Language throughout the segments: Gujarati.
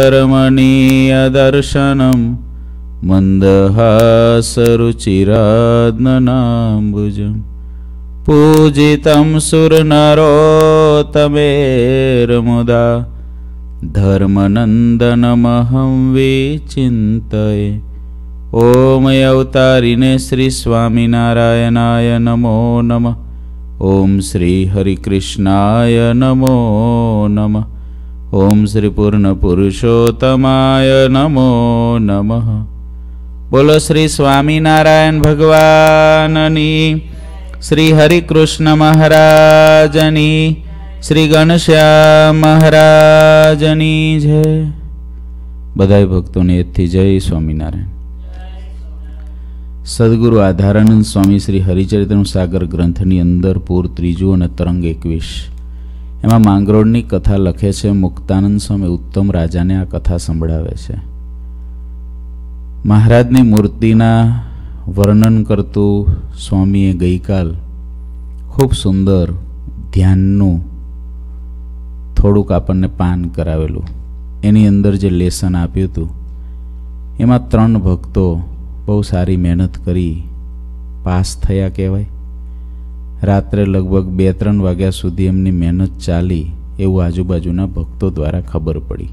रमणीयदर्शनं मन्दहासरुचिरात्मनाम्बुजं पूजितं सुरनरोत्तमेर्मुदा धर्मनन्दनमहं विचिन्तये। ॐ अवतारिणे श्रीस्वामिनारायणाय नमो नमः। ॐ श्रीहरिकृष्णाय नमो नमः ॐ પુરુષોત્તમાય નમો નમઃ. બોલો શ્રી સ્વામિનારાયણ ભગવાનની, શ્રી હરિકૃષ્ણ મહારાજની, શ્રી ઘનશ્યામ મહારાજની જય. બધાય ભક્તોને એથી જય સ્વામિનારાયણ. સદગુરુ આધારાનંદ સ્વામી શ્રી હરિચરિત્રનું સાગર ગ્રંથની અંદર પૂર ત્રીજું અને તરંગ એકવીસ. એમાં માંગરોળની કથા લખે છે, મુક્તાનંદ સ્વામી ઉત્તમ રાજાને આ કથા સંભળાવે છે. મહારાજની મૂર્તિના વર્ણન કરતું સ્વામીએ ગઈકાલ ખૂબ સુંદર ધ્યાનનું થોડુંક આપણને પાન કરાવેલું. એની અંદર જે લેસન આપ્યું હતું, એમાં ત્રણ ભક્તો બહુ સારી મહેનત કરી, પાસ થયા કહેવાય. રાત્રે લગભગ બે ત્રણ વાગ્યા સુધી એમની મહેનત ચાલી એવું આજુબાજુના ભક્તો દ્વારા ખબર પડી.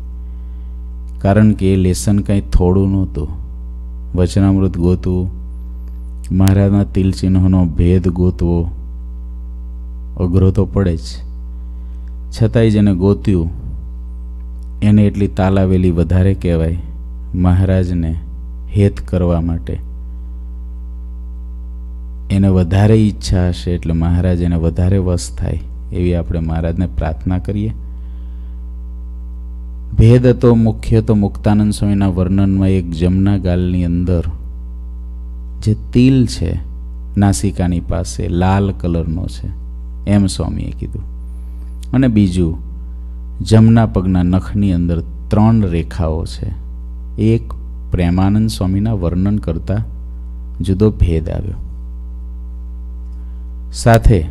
કારણ કે એ લેસન કંઈ થોડું નહોતું. વચનામૃત ગોતવું મહારાજના તિલચિહ્નોનો ભેદ ગોતવો, અઘરો તો પડે જ. છતાંય જેને ગોત્યું, એને એટલી તાલાવેલી વધારે કહેવાય મહારાજને હેત કરવા માટે. એને વધારે ઈચ્છા હશે એટલે મહારાજ એને વધારે વશ થાય એવી આપણે મહારાજને પ્રાર્થના કરીએ. ભેદ હતો મુખ્ય તો મુક્તાનંદ સ્વામીના વર્ણનમાં એક જમના ગાલની અંદર જે તિલ છે નાસિકાની પાસે લાલ કલરનો છે, એમ સ્વામીએ કીધું. અને બીજું, જમના પગના નખની અંદર ત્રણ રેખાઓ છે. એક પ્રેમાનંદ સ્વામીના વર્ણન કરતા જુદો ભેદ આવ્યો. સાથે.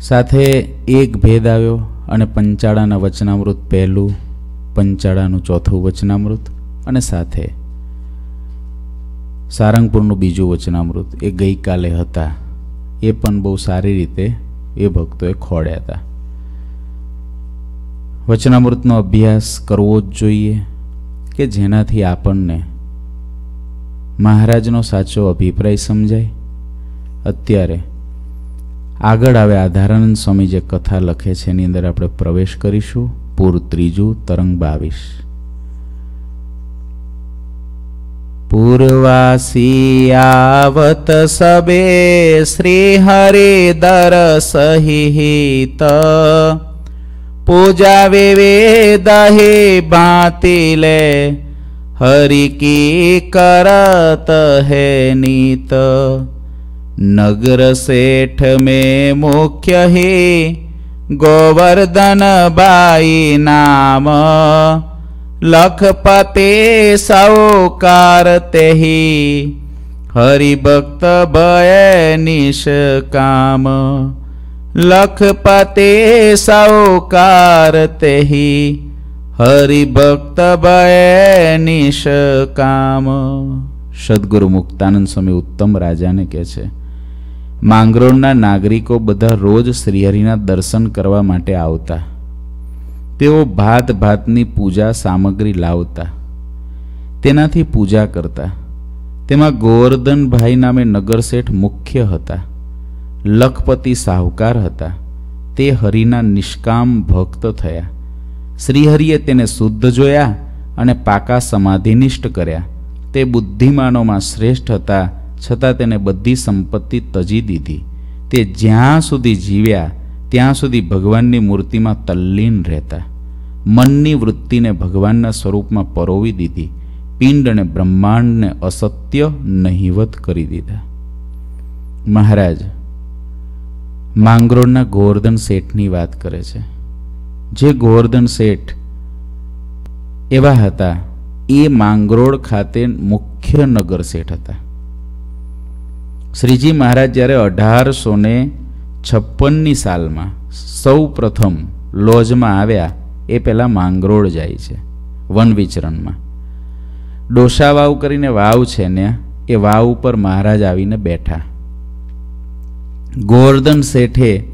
સાથે એક ભેદ આવ્યો અને પંચાળાના વચનામૃત પહેલું, પંચાળાનું ચોથું વચનામૃત અને સાથે. સારંગપુરનું બીજું વચનામૃત, એ ગઈકાલે હતા. એ પણ બહુ સારી રીતે એ ભક્તોએ ખોડ્યા હતા. વચનામૃતનો અભ્યાસ કરવો જ જોઈએ કે જેનાથી આપણને મહારાજનો સાચો અભિપ્રાય સમજાય? અત્યારે આગળ આવે આધારાનંદ સ્વામી જે કથા લખે છે, એની અંદર આપણે પ્રવેશ કરીશું. પૂર ત્રીજું, તરંગ બાવીસ. પૂર્વાસી આવત સબે શ્રી હરિ દર સહિત પૂજા વિવેદ હે બાતી લે हरि की करत है नीत नगर सेठ में मुख्य ही गोवर्धन बाई नाम लखपते सौकार ते ही हरिभक्त भय निष्काम लखपते सौकार ते ही હરિભક્ત ભય નિષ્કામ. સદગુરુ મુક્તાનંદ સ્વામી ઉત્તમ રાજાને કહે છે, માંગરોળના નાગરિકો બધા રોજ શ્રીહરિના દર્શન કરવા માટે આવતા. તેઓ ભાત ભાતની પૂજા સામગ્રી લાવતા. તેનાથી પૂજા કરતા. તેમાં ગોવર્ધનભાઈ નામે નગરશેઠ મુખ્ય હતા. લખપતિ સાહુકાર હતા. તે હરિના નિષ્કામ ભક્ત થયા. શ્રીહરિએ તેને શુદ્ધ જોયા અને પાકા સમાધિનિષ્ઠ કર્યા. તે બુદ્ધિમાનોમાં શ્રેષ્ઠ હતા, છતાં તેને બધી સંપત્તિ તજી દીધી. તે જ્યાં સુધી જીવ્યા, ત્યાં સુધી ભગવાનની મૂર્તિમાં તલ્લીન રહેતા. મનની વૃત્તિને ભગવાનના સ્વરૂપમાં પરોવી દીધી. પિંડ અને બ્રહ્માંડને અસત્ય નહિવત કરી દીધા. મહારાજ, માંગરોળના ગોવર્ધન શેઠની વાત કરે છે. જે ગોવર્ધન શેઠ એવા હતા, એ માંગરોળ ખાતે મુખ્ય નગર શેઠ હતા. શ્રીજી મહારાજ જ્યારે અઢારસો ને છપ્પનની સાલમાં સૌ પ્રથમ લોજમાં આવ્યા, એ પહેલાં માંગરોળ જાય છે, વન વિચરણમાં. ડોસા વાવ કરીને વાવ છે ને, એ વાવ ઉપર મહારાજ આવીને બેઠા. ગોવર્ધન શેઠે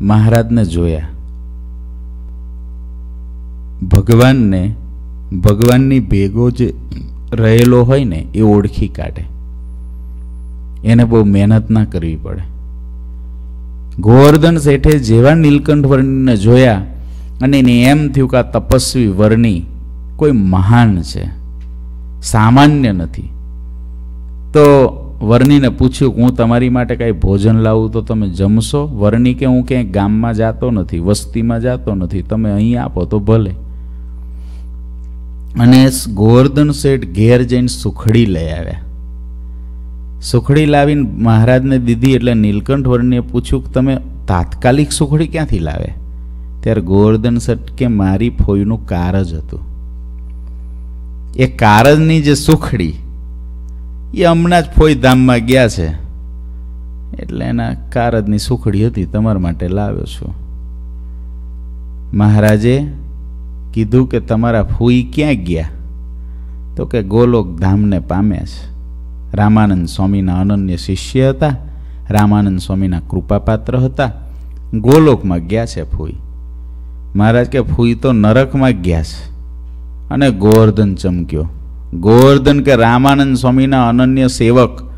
મહારાજને જોયા. ભગવાનને, ભગવાનની ભેગો જે રહેલો હોય ને, એ ઓળખી કાઢે. એને બહુ મહેનત ના કરવી પડે. ગોવર્ધન શેઠે જેવા નીલકંઠ વર્ણિને જોયા, અને એને એમ થયું કે આ તપસ્વી વર્ણિ કોઈ મહાન છે, સામાન્ય નથી. તો વર્ણિને પૂછ્યું હું તમારી માટે કાંઈ ભોજન લાવું તો તમે જમશો? વર્ણિ કે હું ક્યાંય ગામમાં જાતો નથી, વસ્તીમાં જાતો નથી, તમે અહીં આપો તો ભલે. અને ગોવર્ધન શેઠ ઘેર જઈને સુખડી લઈ આવ્યા. સુખડી લાવીને મહારાજને દીધી એટલે નીલકંઠ વર્ણીએ પૂછ્યું કે તમે તાત્કાલિક સુખડી ક્યાંથી લાવે? ત્યારે ગોવર્ધન શેઠ કે મારી ફોઈનું કારજ હતું. એ કારજની જે સુખડી, એ હમણાં જ ફોઈ ધામમાં ગયા છે. એટલે એના કારજની સુખડી હતી, તમારા માટે લાવ્યો છું. મહારાજે કીધું કે તમારા ફૂઈ ક્યાં ગયા? તો કે ગોલોક ધામને પામ્યા છે. રામાનંદ સ્વામીના અનન્ય શિષ્ય હતા. રામાનંદ સ્વામીના કૃપાપાત્ર હતા. ગોલોકમાં ગયા છે ફૂઈ. મહારાજ કે ફૂઈ તો નરકમાં ગયા છે. અને ગોવર્ધન ચમક્યો. ગોવર્ધન કે રામાનંદ સ્વામીના અનન્ય સેવક.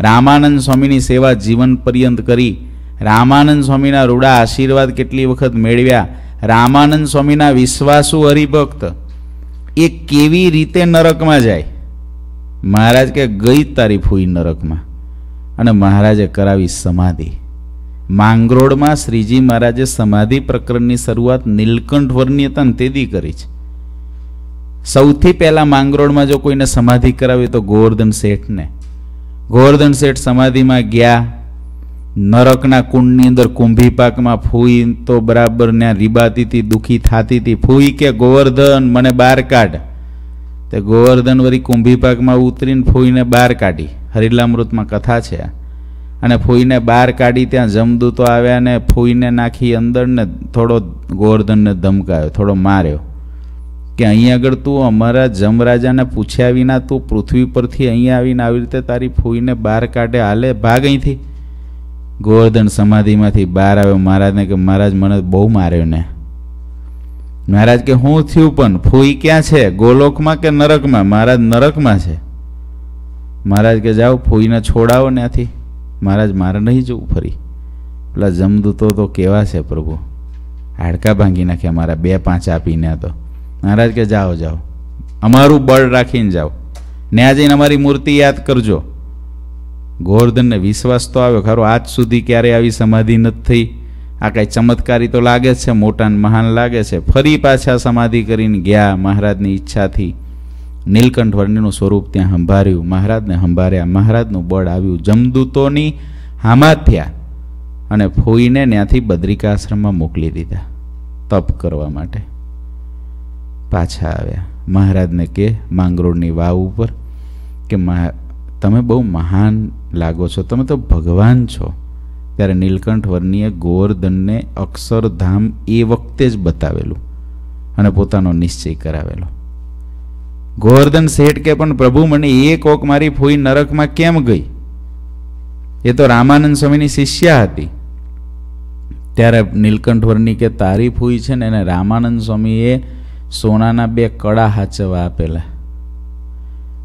રામાનંદ સ્વામીની સેવા જીવન પર્યંત કરી. રામાનંદ સ્વામીના રૂડા આશીર્વાદ કેટલી વખત મેળવ્યા. રામાનંદ સ્વામીના વિશ્વાસુ હરિભક્ત, એ કેવી રીતે નરકમાં જાય? મહારાજ કે, ગઈ તારીફ હોય નરકમાં. અને મહારાજે કરાવી સમાધિ. માંગરોળમાં શ્રીજી મહારાજે સમાધિ પ્રકરણની શરૂઆત નીલકંઠ વર્ણ્યતા તેદી કરી છે. સૌથી પહેલાં માંગરોળમાં જો કોઈને સમાધિ કરાવી તો ગોવર્ધન શેઠને. ગોવર્ધન શેઠ સમાધિમાં ગયા નરકના કુંડની અંદર કુંભી પાકમાં ફૂઈ તો બરાબર ત્યાં રીબાતી હતી દુઃખી થતી હતી. ફૂઈ કે ગોવર્ધન, મને બહાર કાઢ. તે ગોવર્ધન વળી કુંભી પાકમાં ઉતરીને ફૂઈને બહાર કાઢી. હરિલામૃતમાં કથા છે. અને ફૂઈને બહાર કાઢી ત્યાં જમદૂતો આવ્યા ને ફૂઈને નાખી અંદર ને થોડો ગોવર્ધનને ધમકાયો, થોડો માર્યો. કે અહીં આગળ તું અમારા જમરાજાને પૂછ્યા વિના તું પૃથ્વી પરથી અહીંયા આવીને આવી રીતે તારી ફૂઈને બહાર કાઢે, હાલે, ભાગ અહીંથી. ગોવર્ધન સમાધિમાંથી બહાર આવ્યો. મહારાજને કે, મહારાજ, મને બહુ માર્યો ને. મહારાજ કે, હું થયું પણ? ફૂઈ ક્યાં છે? ગોલોકમાં કે નરકમાં? મહારાજ નરકમાં છે. મહારાજ કે, જાઓ, ફૂઈને છોડાવો ત્યાંથી. મહારાજ, મારે નહીં જવું ફરી. પેલા જમદૂતો તો કેવા છે પ્રભુ? હાડકા ભાંગી નાખ્યા મારા બે પાંચ આપીને તો. મહારાજ કે, જાઓ જાઓ. અમારું બળ રાખીને જાઓ. ત્યાં જઈને અમારી મૂર્તિ યાદ કરજો. ગોવર્ધનને વિશ્વાસ તો આવ્યો ખરો. આજ સુધી ક્યારે આવી સમાધિ નથી થઈ. આ કાંઈ ચમત્કારી તો લાગે છે, મોટાને મહાન લાગે છે. ફરી પાછા સમાધિ કરીને ગયા મહારાજની ઈચ્છાથી. નીલકંઠ વર્ણિનું સ્વરૂપ ત્યાં સંભાર્યું મહારાજને સંભાર્યા મહારાજનું બળ આવ્યું. જમદૂતોની હામા થયા અને ફોઈને ત્યાંથી બદ્રિકાશ્રમમાં મોકલી દીધા તપ કરવા માટે. પાછા આવ્યા. મહારાજને કે માંગરોળની વાવ ઉપર કે તમે બહુ મહાન લાગો છો. તમે તો ભગવાન છો. ત્યારે નીલકંઠ વર્ણીએ ગોવર્ધનને અક્ષરધામ એ વખતે જ બતાવેલું અને પોતાનો નિશ્ચય કરાવેલો. ગોવર્ધન શેઠ કે, પણ પ્રભુ, મને એ કોક મારી ફૂઈ નરકમાં કેમ ગઈ? એ તો રામાનંદ સ્વામીની શિષ્યા હતી. ત્યારે નીલકંઠ વર્ણી કે, તારી ફૂઈ છે ને, એને રામાનંદ સ્વામીએ સોનાના બે કડા હાચવા આપેલા.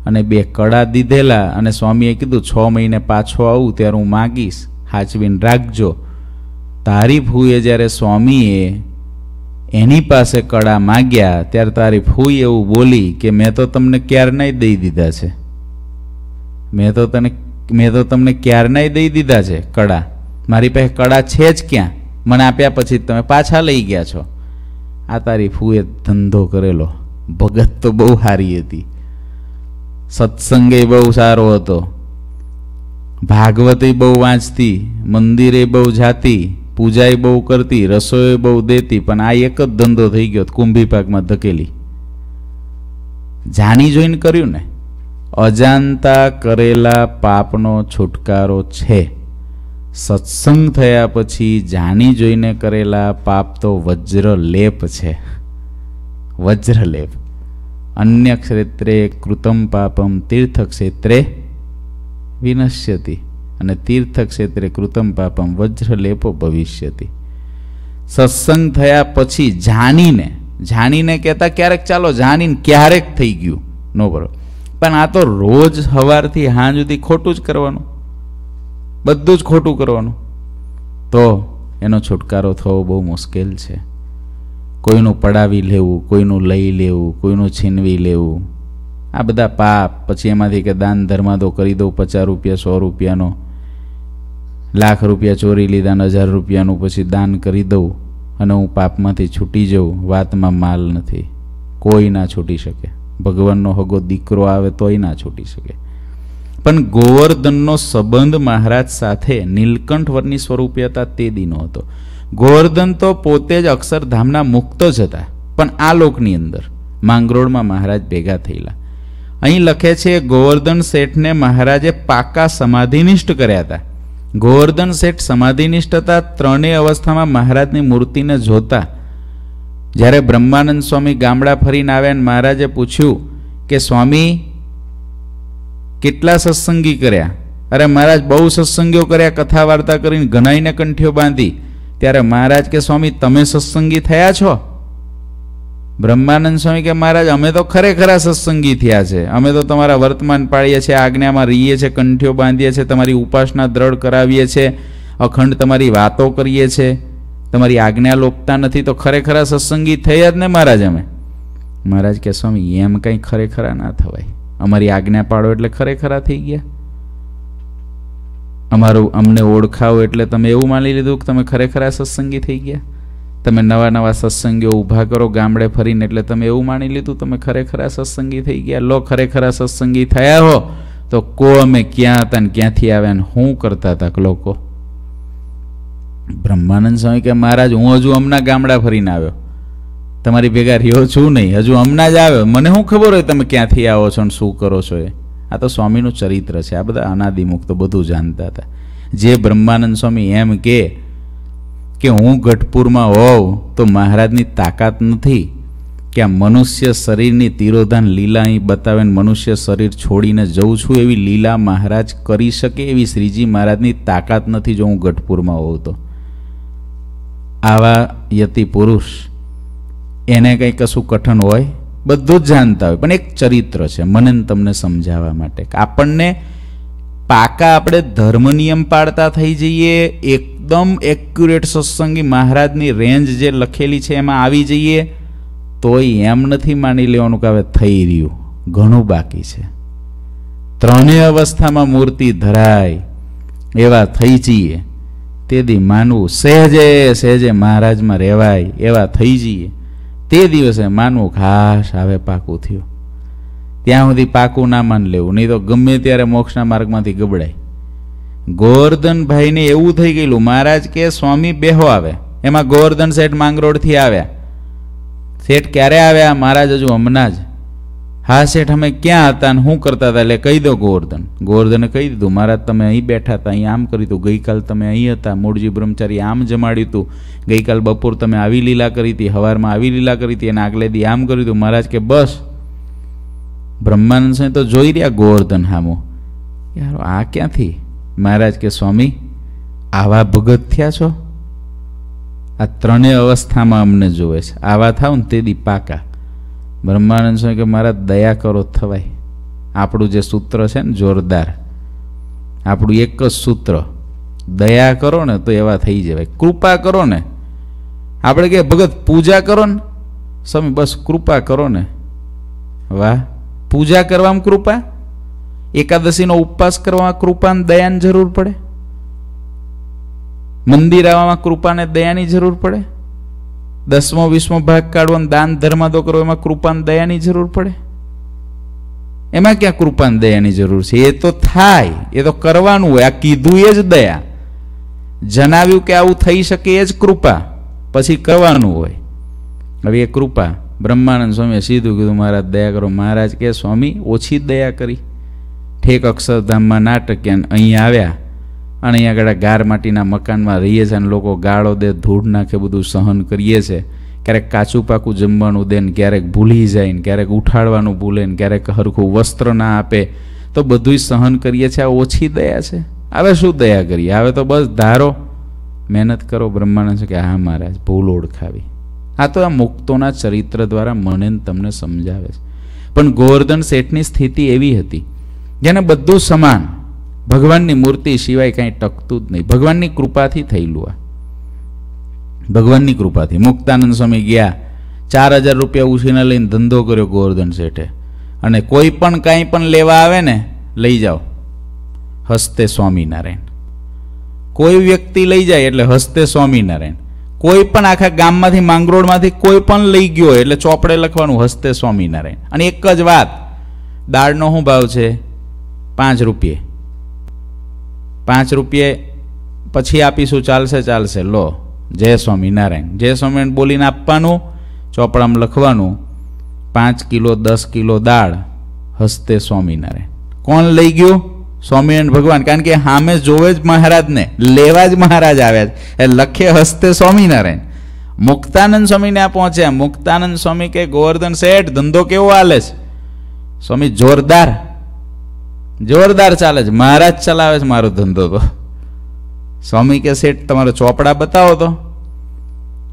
અને બે કડા દીધેલા. અને સ્વામીએ કીધું, છ મહિને પાછો આવું, ત્યારે હું માગીશ. હાચવીને રાખજો. તારી હુએ જ્યારે સ્વામીએ એની પાસે કડા માગ્યા, ત્યારે તારી ફૂઈ એવું બોલી કે, મેં તો તમને ક્યારના દઈ દીધા છે. મેં તો તને, મેં તો તમને ક્યારના દઈ દીધા છે કડા મારી પાસે કડા છે જ ક્યાં? મને આપ્યા પછી તમે પાછા લઈ ગયા છો. આ તારી ફૂએ ધંધો કરેલો. ભગત તો બહુ સારી હતી. સત્સંગે બહુ સારો હતો. ભાગવતે બહુ વાંચતી, મંદિરે બહુ જાતી, પૂજાએ બહુ કરતી રસોઈ બહુ દેતી, પણ આ એક જ ધંધો થઈ ગયો કુંભી પાકમાં ધકેલી. જાણી જોઈને કર્યું ને, અજાનતા કરેલા પાપનો છુટકારો છે. સત્સંગ થયા પછી જાણી જોઈને કરેલા પાપ તો વજ્રલેપ છે. વજ્ર લેપ અન્ય ક્ષેત્રે કૃતમ પાપમ તીર્થ ક્ષેત્રે વિનશ્યતિ. અને તીર્થ ક્ષેત્રે કૃતમ પાપમ વજ્રલેપો ભવિષ્યતિ. સત્સંગ થયા પછી જાણીને જાણીને કહેતા ક્યારેક ચાલો જાણીને ક્યારેક થઈ ગયું. નો બરોબર. પણ આ તો રોજ સવારથી હાં સુધી ખોટું જ કરવાનું. બધું જ ખોટું કરવાનું. તો એનો છુટકારો થવો બહુ મુશ્કેલ છે. કોઈનું પડાવી લેવું, કોઈનું લઈ લેવું, કોઈનું છીનવી લેવું. આ બધા પાપ. પછી એમાંથી કે દાન ધર્મા તો કરી દઉં પચાસ રૂપિયા, સો રૂપિયાનો, લાખ રૂપિયા ચોરી લીધા ને હજાર રૂપિયાનું પછી દાન કરી દઉં અને હું પાપમાંથી છૂટી જાઉં, વાતમાં માલ નથી. કોઈ ના છૂટી શકે. ભગવાનનો હગો દીકરો આવે તોય ના છૂટી શકે. પણ ગોવર્ધનનો સંબંધ મહારાજ સાથે નીલકંઠ વરની સ્વરૂપે હતા તે દિનો હતો. ગોવર્ધન તો પોતે જ અક્ષરધામના મુક્ત જ હતા, પણ આ લોકની અંદર માંગરોળમાં મહારાજ ભેગા થયેલા. અહીં લખે છે, ગોવર્ધન શેઠને મહારાજે પાકા સમાધિનિષ્ઠ કર્યા હતા. ગોવર્ધન શેઠ સમાધિનિષ્ઠ હતા, ત્રણેય અવસ્થામાં મહારાજની મૂર્તિને જોતા. જ્યારે બ્રહ્માનંદ સ્વામી ગામડા ફરીને આવ્યા અને મહારાજે પૂછ્યું કે, સ્વામી, કેટલા સત્સંગી કર્યા? અરે મહારાજ, બહુ સત્સંગીઓ કર્યા કથા વાર્તા કરીને ઘણાઈને કંઠીઓ બાંધી. ત્યારે મહારાજ કે, સ્વામી, તમે સત્સંગી થયા છો? બ્રહ્માનંદ સ્વામી કે, મહારાજ, અમે તો ખરેખરા સત્સંગી થયા છે. અમે તો તમારા વર્તમાન પાળીએ છીએ, આજ્ઞામાં રહીએ છીએ કંઠીઓ બાંધીએ છીએ, તમારી ઉપાસના દ્રઢ કરાવીએ છીએ, અખંડ તમારી વાતો કરીએ છીએ. તમારી આજ્ઞા લોપતા નથી, તો ખરેખરા સત્સંગી થયા જ ને મહારાજ અમે? મહારાજ કે, સ્વામી, એમ કંઈ ખરેખરા ના થવાય. અમારી આજ્ઞા પાડો એટલે ખરેખરા થઈ ગયા. અમારું અમને ઓળખાવો એટલે તમે એવું માની લીધું કે તમે ખરેખરા સત્સંગી થઈ ગયા? તમે નવા નવા સત્સંગીઓ ઊભા કરો, ગામડે ફરીને એટલે તમે એવું માની લીધું તમે ખરેખરા સત્સંગી થઈ ગયા? લો, ખરેખરા સત્સંગી થયા હો? તો કો અમે ક્યાં હતા ને ક્યાંથી આવ્યા ને શું કરતા હતા લોકો? બ્રહ્માનંદ સ્વામી કે, મહારાજ, હું હજુ હમણાં ગામડા ફરીને આવ્યો. તમારી ભેગા રહ્યો છું નહીં. હજુ હમણાં જ આવ્યો. મને શું ખબર હોય તમે ક્યાંથી આવો છો ને શું કરો છો એ? આ તો સ્વામીનું ચરિત્ર છે. આ બધા અનાદિમુખ તો બધું જાણતા હતા. જે બ્રહ્માનંદ સ્વામી એમ કે કે હું ગઢપુરમાં હોઉં તો મહારાજની તાકાત નથી કે આ મનુષ્ય શરીરની તિરોધાન લીલા અહીં બતાવે મનુષ્ય શરીર છોડીને જઉં છું એવી લીલા મહારાજ કરી શકે એવી શ્રીજી મહારાજની તાકાત નથી જો હું ગઢપુરમાં હોઉં તો. આવા યતિ પુરુષ, એને કંઈ કશું કઠણ હોય? બધું જ જાણતા હોય. પણ એક ચરિત્ર છે, મને તમને સમજાવવા માટે આપણને પાકા આપણે ધર્મ નિયમ પાડતા થઈ જઈએ, એકદમ એક્યુરેટ સત્સંગી મહારાજની રેન્જ જે લખેલી છે એમાં આવી જઈએ, તોય એમ નથી માની લેવાનું કે હવે થઈ રહ્યું. ઘણું બાકી છે. ત્રણેય અવસ્થામાં મૂર્તિ ધરાય, એવા થઈ જઈએ. તેથી માનવું સહેજે સહેજે મહારાજમાં રહેવાય, એવા થઈ જઈએ. તે દિવસે માનવું ખાસ આવે પાકું થયું. ત્યાં સુધી પાકું ના માન લેવું, નહીં તો ગમે ત્યારે મોક્ષના માર્ગમાંથી ગબડાય. ગોવર્ધનભાઈને એવું થઈ ગયેલું, મહારાજ કે સ્વામી બેહો આવે. એમાં ગોવર્ધન શેઠ માંગરોળથી આવ્યા. શેઠ ક્યારે આવ્યા? મહારાજ હજુ હમણાં જ. હા, શેઠ, અમે ક્યાં હતા ને શું કરતા હતા? એટલે કહી દો ગોવર્ધન. ગોવર્ધને કહી દીધું, મહારાજ, તમે અહીં બેઠા હતા, અહીં આમ કર્યું હતું. ગઈકાલ તમે અહીં હતા, મૂળજી બ્રહ્મચારી આમ જમાડ્યું હતું. ગઈકાલ બપોર તમે આવી લીલા કરી હતી, હવારમાં આવી લીલા કરી હતી અને આગલે દી આમ કર્યું હતું. મહારાજ કે, બસ. બ્રહ્માનંદ તો જોઈ રહ્યા ગોવર્ધન હામો. યાર, આ ક્યાંથી? મહારાજ કે, સ્વામી, આવા ભગત થયા છો? આ ત્રણેય અવસ્થામાં અમને જોવે છે. આવા થાવ ને તે દી પાકા. બ્રહ્માનંદ સ્વામી કે મારા દયા કરો થવાય. આપણું જે સૂત્ર છે ને, જોરદાર. આપણું એક જ સૂત્ર. દયા કરો ને તો એવા થઈ જવાય. કૃપા કરો ને. આપણે કે ભગત પૂજા કરો ને. સ્વામી, બસ કૃપા કરો ને. વાહ. પૂજા કરવામાં કૃપા? એકાદશીનો ઉપવાસ કરવામાં કૃપાને દયાની જરૂર પડે? મંદિર આવવામાં કૃપાને દયાની જરૂર પડે? દસમો, વીસમો ભાગ કાઢવો દાન, ધર્માદો કરવો એમાં કૃપાન, દયાની જરૂર પડે? એમાં ક્યાં કૃપાન, દયાની જરૂર છે? એ તો થાય, એ તો કરવાનું હોય, આ કીધું એ જ દયા. જણાવ્યું કે આવું થઈ શકે એ જ કૃપા, પછી કરવાનું હોય. હવે એ કૃપા, બ્રહ્માનંદ સ્વામીએ સીધું કીધું, મહારાજ, દયા કરો. મહારાજ કે, સ્વામી, ઓછી દયા કરી. ઠેક અક્ષરધામમાં નાટક્યા અહીં આવ્યા. અને અહીંયા આગળ ગાર માટીના મકાનમાં રહીએ છીએ અને લોકો ગાળો દે, ધૂળ નાખે, બધું સહન કરીએ છીએ ક્યારેક કાચું પાકું જમવાનું દે ને ક્યારેક ભૂલી જાય ને ક્યારેક ઉઠાડવાનું ભૂલે ને ક્યારેક હરખું વસ્ત્ર ના આપે. તો બધુંય સહન કરીએ છીએ, આ ઓછી દયા છે. હવે શું દયા કરીએ? હવે તો બસ ધારો, મહેનત કરો, બ્રહ્માનંદ છે કે, હા, મહારાજ, ભૂલ ઓળખાવી. આ તો આ મુક્તોના ચરિત્ર દ્વારા મને તમને સમજાવે છે. પણ ગોવર્ધન શેઠની સ્થિતિ એવી હતી, જેને બધું સમાન ભગવાનની મૂર્તિ સિવાય કાંઈ ટકતું જ નહીં. ભગવાનની કૃપાથી થયેલું આ. ભગવાનની કૃપાથી. મુક્તાનંદ સ્વામી ગયા, ચાર હજાર રૂપિયા ઉછીને લઈને ધંધો કર્યો ગોવર્ધન શેઠે. અને કોઈ પણ કાંઈ પણ લેવા આવે ને, લઈ જાઓ. હસ્તે સ્વામિનારાયણ. કોઈ વ્યક્તિ લઈ જાય એટલે હસ્તે સ્વામિનારાયણ. કોઈ પણ આખા ગામમાંથી, માંગરોળમાંથી કોઈ પણ લઈ ગયો એટલે ચોપડે લખવાનું હસ્તે સ્વામિનારાયણ. અને એક જ વાત, દાળનો શું ભાવ છે? પાંચ રૂપિયે. પાંચ રૂપિયે પછી આપીશું, ચાલશે ચાલશે. લો, જય સ્વામિનારાયણ. જય સ્વામિનારાયણ બોલીને આપવાનું, ચોપડામાં લખવાનું, પાંચ કિલો, દસ કિલો દાળ, હસ્તે સ્વામિનારાયણ. કોણ લઈ ગયું? સ્વામિનારાયણ ભગવાન. કારણ કે સામે જોવે જ મહારાજને, લેવા જ મહારાજ આવ્યા એ લખે હસ્તે સ્વામિનારાયણ. મુક્તાનંદ સ્વામીને આ પહોંચ્યા. મુક્તાનંદ સ્વામી કે ગોવર્ધન શેઠ, ધંધો કેવો હાલે છે? સ્વામી જોરદાર. જોરદાર ચાલે છે. મહારાજ ચલાવે છે મારો ધંધો તો. સ્વામી કે, શેઠ, તમારો ચોપડા બતાવો તો.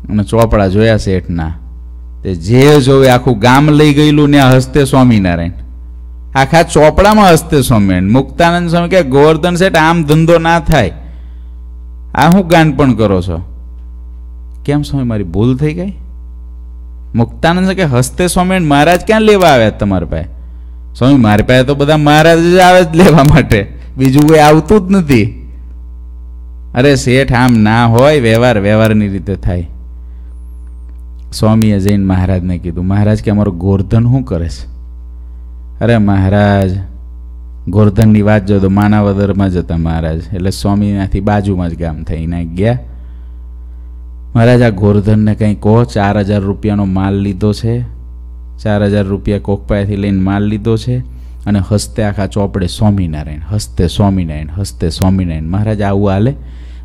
અને ચોપડા જોયા શેઠના. તે જે જોવે આખું ગામ લઈ ગયેલું ને હસ્તે સ્વામિનારાયણ. આખા ચોપડામાં હસ્તે સ્વામિનારાયણ. મુક્તાનંદ સ્વામી કે ગોવર્ધન શેઠ, આમ ધંધો ના થાય. આ હું ગાન પણ કરો છો. કેમ સ્વામી, મારી ભૂલ થઈ ગઈ? મુક્તાનંદ કે હસ્તે સ્વામિનારાયણ, મહારાજ ક્યાં લેવા આવ્યા તમારા પાસે? સ્વામી, મારી પાસે તો બધા મહારાજ જ આવે જ લેવા માટે. બીજું કોઈ આવતું જ નથી. અરે શેઠ, આમ ના હોય, વ્યવહાર વ્યવહારની રીતે થાય. સ્વામીએ જઈને મહારાજને કીધું, મહારાજ, કે અમારો ગોરધન શું કરે છે? અરે મહારાજ, ગોરધનની વાત જો તો માનાવદરમાં જતા મહારાજ. એટલે સ્વામીનાથી બાજુમાં જ ગામ થઈને ગયા. મહારાજ, આ ગોરધનને કંઈ કહો, ચાર હજાર રૂપિયાનો માલ લીધો છે. ચાર હજાર રૂપિયા કોક પાસેથી લઈને માલ લીધો છે અને હસ્તે આખા ચોપડે સ્વામિનારાયણ, હસ્તે સ્વામિનારાયણ હસ્તે સ્વામિનારાયણ. મહારાજ આવું હાલે.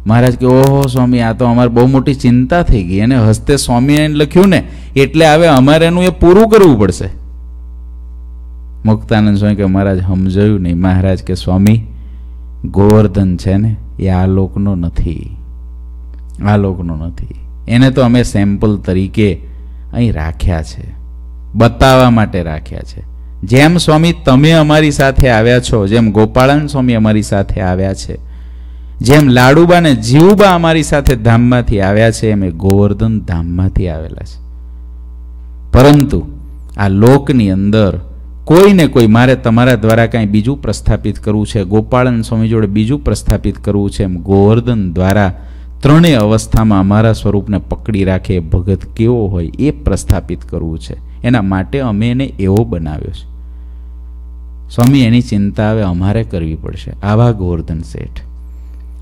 મહારાજ કે, ઓહો સ્વામી, આ તો અમારે બહુ મોટી ચિંતા થઈ ગઈ. અને હસ્તે સ્વામિનારાયણ લખ્યું ને, એટલે હવે અમારે એનું એ પૂરું કરવું પડશે. મુક્તાનંદ સ્વામી કે, મહારાજ, સમજાયું નહીં. મહારાજ કે, સ્વામી, ગોવર્ધન છે ને, એ આ લોકનો નથી. આ લોકનો નથી. એને તો અમે સેમ્પલ તરીકે અહીં રાખ્યા છે. બતાવવા માટે રાખ્યા છે. જેમ સ્વામી તમે અમારી સાથે આવ્યા છો, જેમ ગોપાળન સ્વામી અમારી સાથે આવ્યા છે, જેમ લાડુબા ને જીવુબા અમારી સાથે ધામમાંથી આવ્યા છે, એમ એ ગોવર્ધન ધામમાંથી આવેલા છે. પરંતુ આ લોકની અંદર કોઈને કોઈ મારે તમારા દ્વારા કાંઈ બીજું પ્રસ્થાપિત કરવું છે, ગોપાળન સ્વામી જોડે બીજું પ્રસ્થાપિત કરવું છે, એમ ગોવર્ધન દ્વારા ત્રણેય અવસ્થામાં અમારા સ્વરૂપને પકડી રાખે ભગત કેવો હોય એ પ્રસ્થાપિત કરવું છે. એના માટે અમે એને એવો બનાવ્યો છે. સ્વામી એની ચિંતા હવે અમારે કરવી પડશે. આવા ગોવર્ધન શેઠ.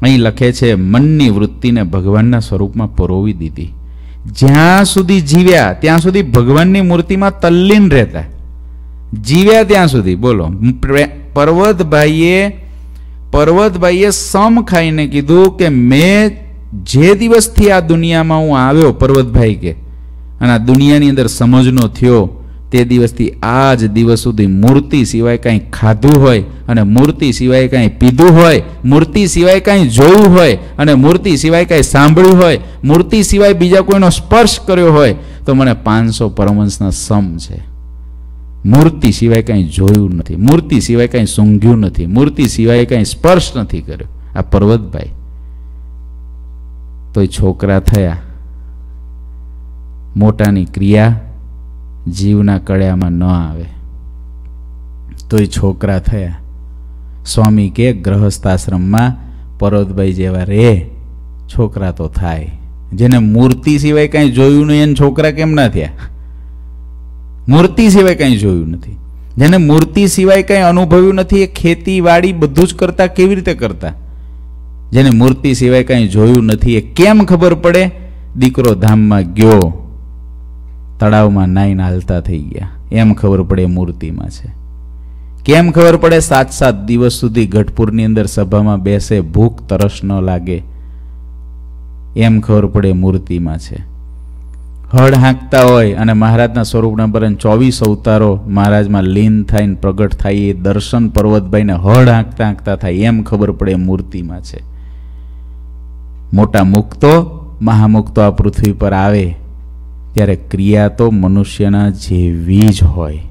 અહીં લખે છે, મનની વૃત્તિને ભગવાનના સ્વરૂપમાં પરોવી દીધી. જ્યાં સુધી જીવ્યા, ત્યાં સુધી ભગવાનની મૂર્તિમાં તલ્લીન રહેતા. જીવ્યા ત્યાં સુધી. બોલો પર્વતભાઈએ પર્વતભાઈએ સમ ખાઈને કીધું કે મેં જે દિવસથી આ દુનિયામાં હું આવ્યો પર્વતભાઈ કે અને આ દુનિયાની અંદર સમજનો થયો, તે દિવસથી આ જ દિવસ સુધી મૂર્તિ સિવાય કાંઈ ખાધું હોય અને મૂર્તિ સિવાય કાંઈ પીધું હોય, મૂર્તિ સિવાય કાંઈ જોયું હોય અને મૂર્તિ સિવાય કાંઈ સાંભળ્યું હોય, મૂર્તિ સિવાય બીજા કોઈનો સ્પર્શ કર્યો હોય, તો મને પાંચસો પરમવંશના સમ છે. મૂર્તિ સિવાય કાંઈ જોયું નથી, મૂર્તિ સિવાય કાંઈ સૂંઘ્યું નથી, મૂર્તિ સિવાય કાંઈ સ્પર્શ નથી કર્યો. આ પર્વતભાઈ, તોય છોકરા થયા. મોટાની ક્રિયા જીવના કળિયામાં ન આવે. તોય છોકરા થયા. સ્વામી કે ગ્રહસ્થાશ્રમમાં પરોતભાઈ જેવા રે, છોકરા તો થાય. જેને મૂર્તિ સિવાય કાંઈ જોયું નહીં, એને છોકરા કેમ ના થયા? મૂર્તિ સિવાય કાંઈ જોયું નથી. જેને મૂર્તિ સિવાય કાંઈ અનુભવ્યું નથી, એ ખેતીવાડી બધું જ કરતા કેવી રીતે કરતા? જેને મૂર્તિ સિવાય કાંઈ જોયું નથી, એ કેમ ખબર પડે? દીકરો ધામમાં ગયો. તળાવમાં નાઈને હાલતા થઈ ગયા. એમ ખબર પડે મૂર્તિમાં છે. કેમ ખબર પડે? સાત સાત દિવસ સુધી ગઢપુરની અંદર સભામાં બેસે, ભૂખ તરસ ન લાગે. એમ ખબર પડે મૂર્તિમાં છે. હળ હાંકતા હોય અને મહારાજના સ્વરૂપના પર ચોવીસ અવતારો મહારાજમાં લીન થઈને પ્રગટ થાય એ દર્શન પર્વતભાઈને હળ હાંકતા હાંકતા થાય એમ ખબર પડે મૂર્તિમાં છે. મોટા મુક્તો, મહામુક્તો આ પૃથ્વી પર આવે. ત્યારે ક્રિયા તો મનુષ્યના જેવી જ હોય.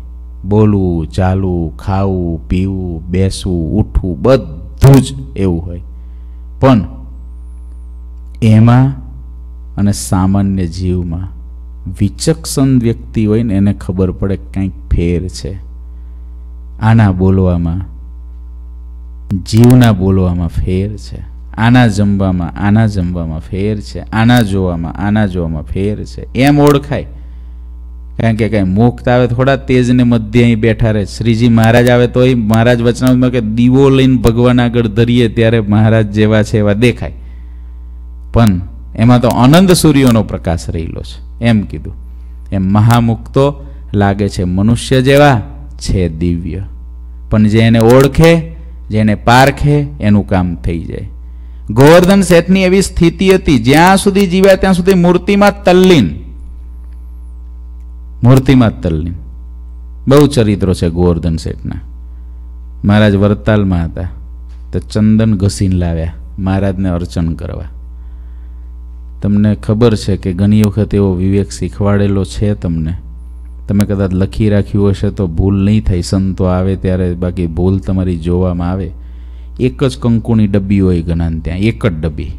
બોલવું, ચાલવું, ખાવું, પીવું, બેસવું, ઉઠવું, બધું જ એવું હોય. પણ એમાં અને સામાન્ય જીવમાં વિચક્ષણ વ્યક્તિ હોય ને એને ખબર પડે કંઈક ફેર છે. આના બોલવામાં, જીવના બોલવામાં ફેર છે. આના જમવામાં આના જમવામાં ફેર છે, આના જોવામાં આના જોવામાં ફેર છે. એમ ઓળખાય. કારણ કે કાંઈ મુક્ત આવે થોડા તેજને મધ્ય અહીં બેઠા રહે. શ્રીજી મહારાજ આવે તો મહારાજ વચનામાં કે દીવો લઈને ભગવાન આગળ ધરીએ ત્યારે મહારાજ જેવા છે એવા દેખાય. પણ એમાં તો અનંત સૂર્યોનો પ્રકાશ રહેલો છે. એમ કીધું. એમ મહામુક્તો લાગે છે મનુષ્ય જેવા છે દિવ્ય. પણ જે એને ઓળખે જેને પારખે, એનું કામ થઈ જાય. ગોવર્ધન શેઠની એવી સ્થિતિ હતી, જ્યાં સુધી જીવ્યા ત્યાં સુધી મૂર્તિમાં તલ્લીન. મૂર્તિમાં તલ્લીન. બહુ ચરિત્રો છે ગોવર્ધન શેઠના. મહારાજ વરતાલમાં હતા, તો ચંદન ઘસીને લાવ્યા, મહારાજને અર્ચન કરવા. તમને ખબર છે કે ઘણી વખત એવો વિવેક શીખવાડેલો છે તમને? તમે કદાચ લખી રાખ્યું હશે તો ભૂલ નહીં થાય, સંતો આવે ત્યારે બાકી ભૂલ તમારી જોવામાં આવે. એક જ કંકુની ડબ્બી હોય ઘણાને ત્યાં, એક જ ડબ્બી.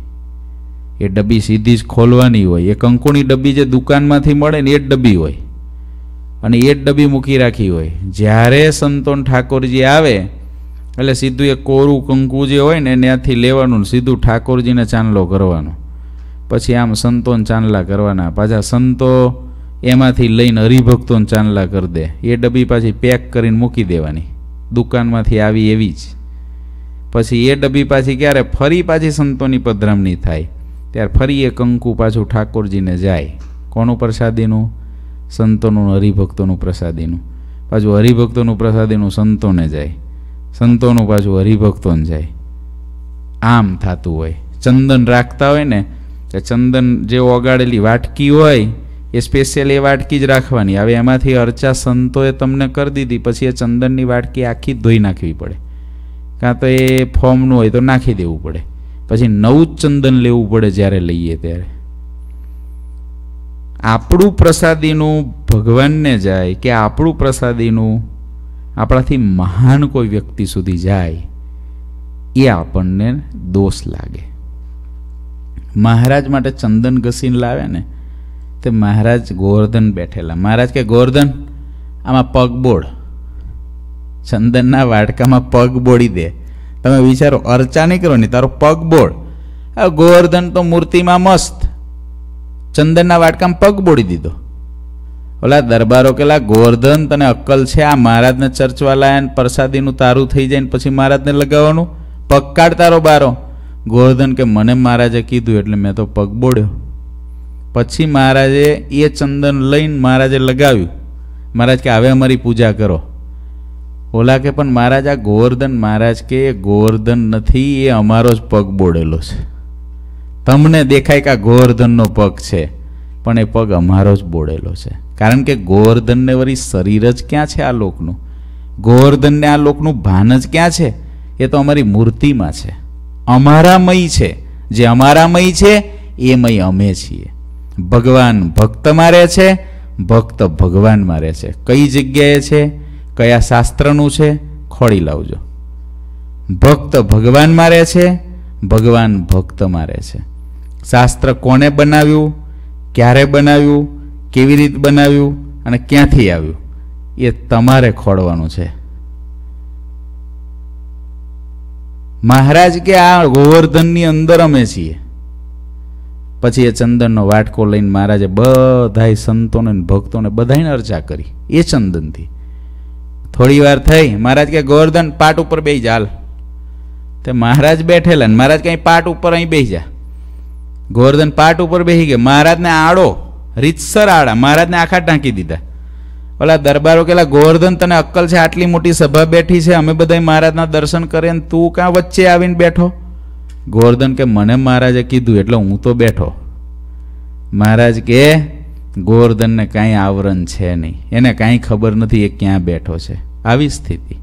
એ ડબ્બી સીધી જ ખોલવાની હોય. એ કંકુની ડબ્બી જે દુકાનમાંથી મળે ને એ જ ડબ્બી હોય. અને એ જ ડબ્બી મૂકી રાખી હોય. જ્યારે સંતોન ઠાકોરજી આવે, એટલે સીધું એ કોરું કંકુ જે હોય ને, ત્યાંથી લેવાનું સીધું ઠાકોરજીને ચાંદલો કરવાનો. પછી આમ સંતોન ચાંદલા કરવાના. પાછા સંતો એમાંથી લઈને હરિભક્તોને ચાંદલા કરી દે. એ ડબ્બી પાછી પેક કરીને મૂકી દેવાની. દુકાનમાંથી આવી એવી જ. પછી એ ડબ્બી પાછી ક્યારે ફરી પાછી સંતોની પધરામણી થાય, ત્યારે ફરી એ કંકુ પાછું ઠાકોરજીને જાય, કોનું પ્રસાદીનું? સંતોનું, હરિભક્તોનું પ્રસાદીનું. પાછું હરિભક્તોનું પ્રસાદીનું સંતોને જાય, સંતોનું પાછું હરિભક્તોને જાય. આમ થતું હોય. ચંદન રાખતા હોય ને તો ચંદન જે ઓગાડેલી વાટકી હોય, એ સ્પેશિયલ એ વાટકી જ રાખવાની. હવે એમાંથી અર્ચા સંતોએ તમને કરી દીધી, પછી એ ચંદનની વાટકી આખી ધોઈ નાખવી પડે. કાં તો એ ફોર્મનું હોય તો નાખી દેવું પડે. પછી નવું ચંદન લેવું પડે જ્યારે લઈએ ત્યારે. આપણું પ્રસાદીનું ભગવાનને જાય કે આપણું પ્રસાદીનું આપણાથી મહાન કોઈ વ્યક્તિ સુધી જાય, એ આપણને દોષ લાગે. મહારાજ માટે ચંદન ઘસીને લાવે ને, તે મહારાજ ગોવર્ધન બેઠેલા. મહારાજ કે ગોવર્ધન, આમાં પગ બોળ ચંદનના વાડકામાં પગ બોળી દે. તમે વિચારો, અર્ચા નહીં કરો ને તારો પગ બોળ. આ ગોવર્ધન તો મૂર્તિમાં મસ્ત. ચંદનના વાટકામાં પગ બોળી દીધો. ઓલા દરબારો કેલા, ગોવર્ધન, તને અક્કલ છે, આ મહારાજને ચર્ચવા લાયા પ્રસાદીનું તારું થઈ જાય ને પછી મહારાજને લગાવવાનું? પગ કાઢ તારો બારો. ગોવર્ધન કે, મને મહારાજે કીધું એટલે મેં તો પગ બોડ્યો પછી મહારાજે એ ચંદન લઈને મહારાજે લગાવ્યું. મહારાજ કે, હવે અમારી પૂજા કરો. ઓલા કે પણ મહારાજ આ ગોવર્ધન મહારાજ કે ગોવર્ધન નથી, એ અમારો જ પગ બોડેલો છે. તમને દેખાય કે આ ગોવર્ધનનો પગ છે, પણ એ પગ અમારો જ બોડેલો છે. કારણ કે ગોવર્ધનને વળી શરીર જ ક્યાં છે આ લોકનું? ગોવર્ધનને આ લોકનું ભાન જ ક્યાં છે? એ તો અમારી મૂર્તિમાં છે. અમારામય છે. જે અમારામય છે એ મય અમે છીએ. ભગવાન ભક્તમાં રહે છે, ભક્ત ભગવાનમાં રહે છે. કઈ જગ્યાએ છે? કયા શાસ્ત્રનું છે? ખોળી લાવજો. ભક્ત ભગવાનમાં રહે છે, ભગવાન ભક્તમાં રહે છે. શાસ્ત્ર કોને બનાવ્યું, ક્યારે બનાવ્યું, કેવી રીતે બનાવ્યું અને ક્યાંથી આવ્યું, એ તમારે ખોડવાનું છે. મહારાજ કે આ ગોવર્ધનની અંદર અમે છીએ. પછી એ ચંદનનો વાટકો લઈને મહારાજે બધાય સંતોને ભક્તોને બધાને અર્ચા કરી. એ ચંદનથી. થોડી વાર થઈ. મહારાજ કે, ગોવર્ધન, પાટ ઉપર બેસી જા તે મહારાજ બેઠેલા ને મહારાજ કંઈ પાટ ઉપર, અહીં બેસી જા. ગોવર્ધન પાટ ઉપર બેસી ગયા. મહારાજને આડો, રીતસર આડા. મહારાજને આખા ટાંકી દીધા. ઓલા દરબારો કેલા ગોવર્ધન, તને અક્કલ છે? આટલી મોટી સભા બેઠી છે. અમે બધા મહારાજના દર્શન કરે ને તું ક્યાં વચ્ચે આવીને બેઠો? ગોવર્ધન કે, મને મહારાજે કીધું, એટલે હું તો બેઠો. મહારાજ કે, ગોવર્ધનને કાંઈ આવરણ છે નહીં. એને કાંઈ ખબર નથી એ ક્યાં બેઠો છે. આવી સ્થિતિ.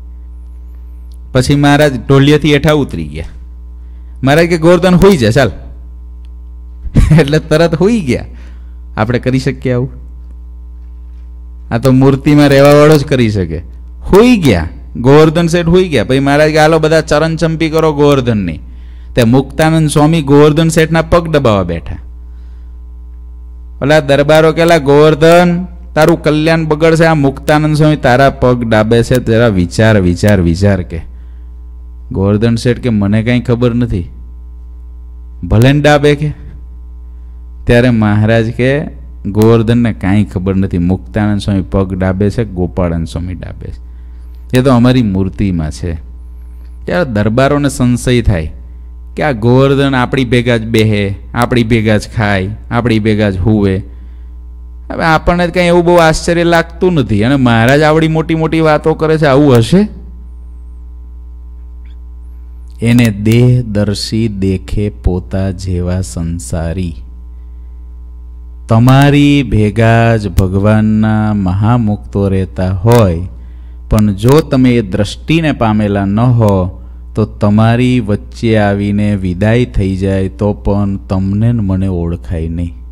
પછી મહારાજ ઢોલિયાથી હેઠા ઉતરી ગયા. મહારાજ કે, ગોવર્ધન હોઈ જાય ચાલ. એટલે તરત હોઈ ગયા. આપણે કરી શકીએ આવું? આ તો મૂર્તિમાં રહેવા વાળો જ કરી શકે. હોઈ ગયા. ગોવર્ધન શેઠ હોઈ ગયા. પછી મહારાજ કે, હાલો બધા ચરણ ચંપી કરો ગોવર્ધનની. તે મુક્તાનંદ સ્વામી ગોવર્ધન શેઠના પગ દબાવવા બેઠા. ઓલા દરબારો કેલા, ગોવર્ધન તારું કલ્યાણ બગડશે, આ મુક્તાનંદ સ્વામી તારા પગ ડાબે છે, તારા વિચાર વિચાર વિચાર કે. ગોવર્ધન શેઠ કે, મને કાંઈ ખબર નથી. ભલે ડાબે કે. ત્યારે મહારાજ કે, ગોવર્ધનને કાંઈ ખબર નથી, મુક્તાનંદ સ્વામી પગ ડાબે છે, ગોપાળાનંદ સ્વામી ડાબે છે. એ તો અમારી મૂર્તિમાં છે. ત્યારે દરબારોને સંશય થાય કે આ ગોવર્ધન આપણી ભેગા જ બેહે, આપણી ભેગા જ ખાય, આપણી ભેગા જ હુવે. હવે આપણને કંઈ એવું બહુ આશ્ચર્ય લાગતું નથી. અને મહારાજ આવડી મોટી મોટી વાતો કરે છે, આવું હશે? એને દેહદર્શી દેખે પોતા જેવા સંસારી. તમારી ભેગા જ ભગવાનના મહામુક્તો રહેતા હોય, પણ જો તમે એ દ્રષ્ટિને પામેલા ન હો, તો તમારી વચ્ચે આવીને વિદાય થઈ જાય તો પણ તમને મને ઓળખાય નહીં.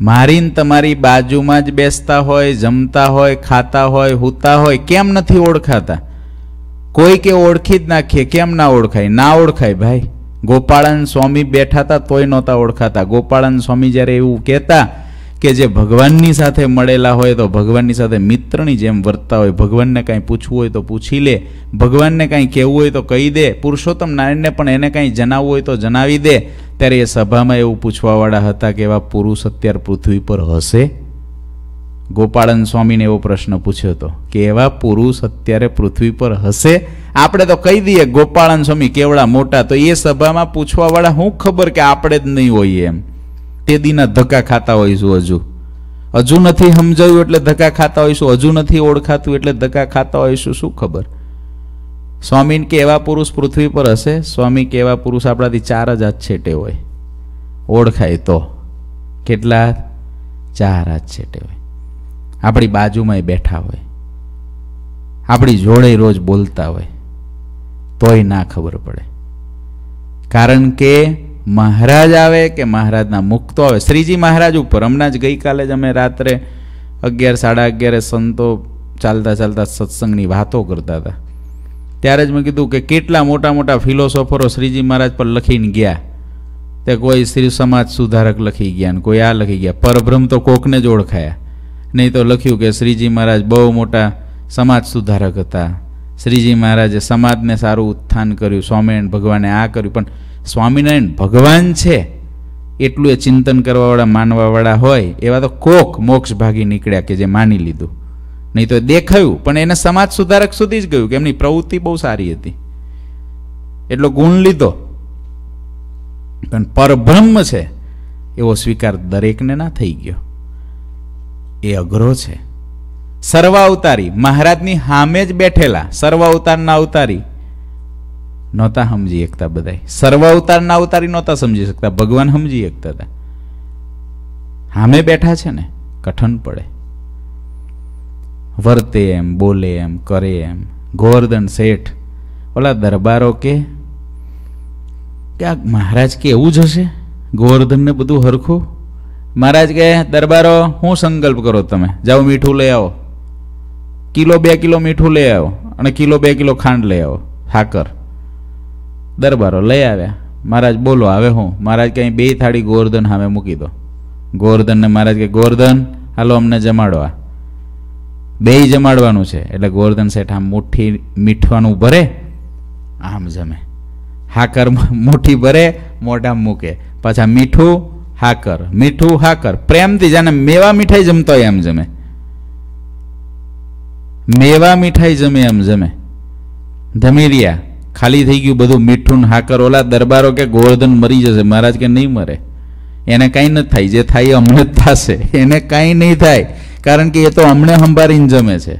મારીને તમારી બાજુમાં જ બેસતા હોય, જમતા હોય, ખાતા હોય, હૂતા હોય, કેમ નથી ઓળખાતા? કોઈ કે ઓળખી જ નાખીએ, કેમ ના ઓળખાય? ના ઓળખાય ભાઈ. ગોપાળન સ્વામી બેઠા હતા તોય નહોતા ઓળખાતા. ગોપાળન સ્વામી જ્યારે એવું કહેતા કે જે ભગવાનની સાથે મળેલા હોય તો ભગવાનની સાથે મિત્રની જેમ વર્તતા હોય, ભગવાનને કાંઈ પૂછવું હોય તો પૂછી લે, ભગવાનને કાંઈ કહેવું હોય તો કહી દે, પુરુષોત્તમ નારાયણને પણ એને કાંઈ જણાવવું હોય તો જણાવી દે. ત્યારે એ સભામાં એવું પૂછવાવાળા હતા કે એવા પુરુષ અત્યારે પૃથ્વી પર હશે? ગોપાળન સ્વામીને એવો પ્રશ્ન પૂછ્યો હતો કે એવા પુરુષ અત્યારે પૃથ્વી પર હશે? આપણે તો કહી દઈએ ગોપાળન સ્વામી કેવડા મોટા, તો એ સભામાં પૂછવાવાળા શું ખબર કે આપણે જ નહીં હોઈએ એમ. તે દીના ધક્કા ખાતા હોઈશું હજુ. હજુ નથી સમજાયું એટલે ધક્કા ખાતા હોઈશું, હજુ નથી ઓળખાતું એટલે ધક્કા ખાતા હોઈશું, શું ખબર? સ્વામી કે એવા પુરુષ પૃથ્વી પર હશે? સ્વામી કે એવા પુરુષ આપણાથી ચાર જ હાથ છેટે હોય? ઓળખાય તો. કેટલા ચાર હાથ છેટે હોય. આપણી બાજુમાં બેઠા હોય. આપણી જોડે રોજ બોલતા હોય. તોય ના ખબર પડે. કારણ કે મહારાજ આવે કે મહારાજના મુક્તો આવે. શ્રીજી મહારાજ ઉપર. હમણાં જ ગઈકાલે જ અમે રાત્રે અગિયાર, સાડા અગિયારે સંતો ચાલતા ચાલતા સત્સંગની વાતો કરતા હતા. ત્યારે જ મેં કીધું કે કેટલા મોટા મોટા ફિલોસોફરો શ્રીજી મહારાજ પર લખીને ગયા. તે કોઈ શ્રી સમાજ સુધારક લખી ગયા ને કોઈ આ લખી ગયા. પરભ્રમ તો કોકને જ ઓળખાયા. નહીં તો લખ્યું કે શ્રીજી મહારાજ બહુ મોટા સમાજ સુધારક હતા. શ્રીજી મહારાજે સમાજને સારું ઉત્થાન કર્યું. સ્વામિનારાયણ ભગવાને આ કર્યું. પણ સ્વામિનારાયણ ભગવાન છે. એટલું એ ચિંતન કરવાવાળા, માનવાવાળા હોય. એવા તો કોક મોક્ષ ભાગી નીકળ્યા કે જે માની લીધું. નહીં તો દેખાયું, પણ એને સમાજ સુધારક સુધી જ ગયું કે એમની પ્રવૃત્તિ બહુ સારી હતી. એટલો ગુણ લીધો. પણ પરબ્રહ્મ છે, એવો સ્વીકાર દરેકને ના થઈ ગયો. એ અઘરો છે. સર્વાવતારી, મહારાજની સામે જ બેઠેલા, સર્વાવતારના અવતારી. નહોતા સમજી શકતા બધા સર્વાવતારના અવતારી નહોતા સમજી શકતા. ભગવાન સમજી શકતા હતા. સામે બેઠા છે ને, કઠણ પડે. વર્તે એમ, બોલે એમ, કરે એમ. ગોવર્ધન શેઠ, ઓલા દરબારો કે ક્યાંક આ મહારાજ કે એવું જ હશે? ગોવર્ધનને બધું હરખું? મહારાજ કે દરબારો, હું સંકલ્પ કરો તમે. જાઓ મીઠું લઈ આવો. કિલો બે કિલો મીઠું લઈ આવો અને કિલો બે કિલો ખાંડ લઈ આવો. સાકર દરબારો લઈ આવ્યા. મહારાજ બોલો હવે હું. મહારાજ કંઈ બે થાળી ગોવર્ધન સામે મૂકી દો. ગોવર્ધનને મહારાજ કે ગોવર્ધન, હાલો અમને જમાડવા બે જમાડવાનું છે. એટલે ગોવર્ધન શેઠ આમ મુઠ્ઠી મીઠવાનું ભરે, આમ જમે. હાકર મુઠ્ઠી ભરે, મોઢામાં મૂકે. પાછા મીઠું, હાકર. મીઠું, હાકર. પ્રેમથી જાણે મેવા મીઠાઈ જમતો હોય એમ જમે. મેવા મીઠાઈ જમે એમ જમે. ધમેરિયા, ખાલી થઈ ગયું બધું મીઠું હાકર. ઓલા દરબારો કે ગોવર્ધન મરી જશે. મહારાજ કે નહીં મરે? એને કાંઈ ન થાય, જે થાય એ અમને જ થશે. એને કાંઈ નહીં થાય, કારણ કે એ તો અમને સંભાળીને જમે છે.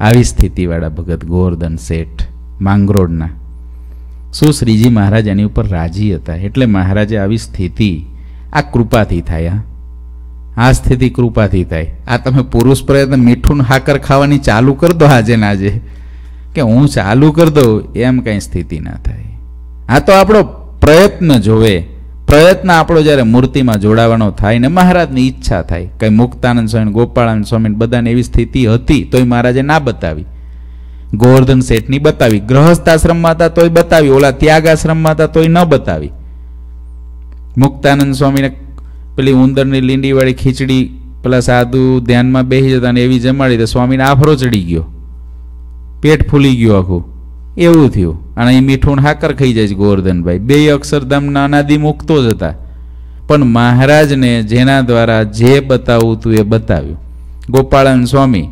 આવી સ્થિતિવાળા ભગત ગોવર્ધન શેઠ માંગરોળના. શું શ્રીજી મહારાજ એની ઉપર રાજી હતા? એટલે મહારાજે આવી સ્થિતિ, આ કૃપાથી થાય આ સ્થિતિ કૃપાથી થાય. આ તમે પુરુષ પ્રયત્ન મીઠું હાકર ખાવાની ચાલુ કરી દો આજે નાજે કે હું ચાલુ કરી દઉં, એમ કંઈ સ્થિતિ ના થાય. આ તો આપણો પ્રયત્ન જોવે. પ્રયત્ન આપણો જ્યારે મૂર્તિમાં જોડાવાનો થાય ને મહારાજની ઈચ્છા થાય, કંઈ મુક્તાનંદ સ્વામી, ગોપાળાનંદ સ્વામી બધાને એવી સ્થિતિ હતી, તોય મહારાજે ના બતાવી. ગોવર્ધન શેઠની બતાવી ગ્રહસ્થ આશ્રમમાં હતા તોય બતાવી, ઓલા ત્યાગ આશ્રમમાં હતા તોય ન બતાવી. મુક્તાનંદ સ્વામીને પેલી ઉંદરની લીંડીવાળી ખીચડી, પેલા સાધુ ધ્યાનમાં બેસી જતા ને એવી જમાડી, તો સ્વામીને આફરો ચડી ગયો. પેટ ફૂલી ગયું આખું. એવું થયું. અને એ મીઠું હાકર ખાઈ જાય છે ગોવર્ધનભાઈ. બે અક્ષરધામના નાનાદી મુકતો જ હતા. પણ મહારાજને જેના દ્વારા જે બતાવવું હતું એ બતાવ્યું. ગોપાળન સ્વામી,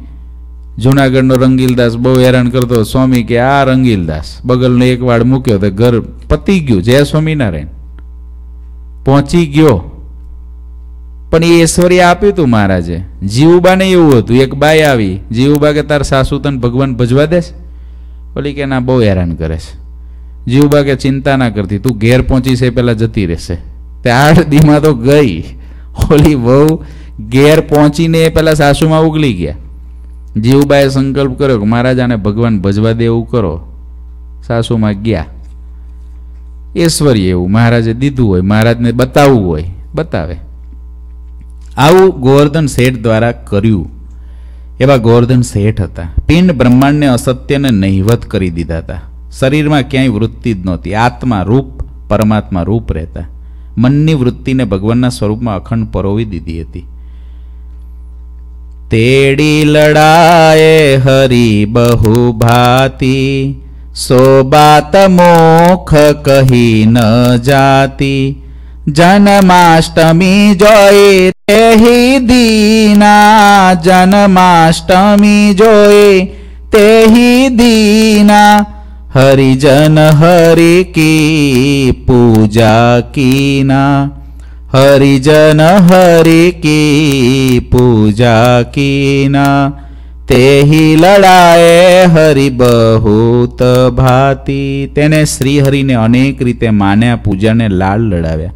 જુનાગઢનો રંગીલદાસ બહુ હેરાન કરતો સ્વામી કે આ રંગીલદાસ બગલનો એક વાળ મૂક્યો તો ઘર પતી ગયું. જય સ્વામિનારાયણ. પહોંચી ગયો. પણ એ ઐશ્વર્ય આપ્યું હતું મહારાજે. જીવુબાને એવું હતું. એક બાઈ આવી. જીવુબા કે તાર સાસુ તને ભગવાન ભજવા દેશ? ઓલી કે ના, બહુ હેરાન કરે છે. જીવબા કે ચિંતા ના કરતી. તું ઘેર પહોંચી છે પહેલાં જતી રહેશે. તે આઠ દીમાં તો ગઈ. ઓલી બહુ ઘેર પહોંચીને એ પહેલાં સાસુમાં ઉગલી ગયા. જીવબાએ સંકલ્પ કર્યો કે મહારાજ આને ભગવાન ભજવા દે એવું કરો. સાસુમાં ગયા. ઐશ્વર્ય એવું. મહારાજે દીધું હોય. મહારાજને બતાવવું હોય. બતાવે. આવું ગોવર્ધન શેઠ દ્વારા કર્યું. એવા ગોવર્ધન શેઠ હતા. પિંડ બ્રહ્માંડને અસત્યને નહિવત કરી દીધા હતા. શરીરમાં ક્યાંય વૃત્તિ જ નહોતી. આત્મા રૂપ, પરમાત્મા રૂપ રહેતા. મનની વૃત્તિને ભગવાનના સ્વરૂપમાં અખંડ પરોવી દીધી હતી. તેડી લડાએ હરી બહુ ભાતી સો બાત મોખ કહી ન જાતી. જન્માષ્ટમી જોઈ તેહી દીના જન્માષ્ટમી જોઈ તેહી દીના હરિજન હરિ કી પૂજા કીના હરિજન હરિ કી પૂજા કીના તેહી લડાએ હરિ બહુત ભાતી. તેને શ્રીહરિને અનેક રીતે માન્યા પૂજાને લાલ લડાવ્યા.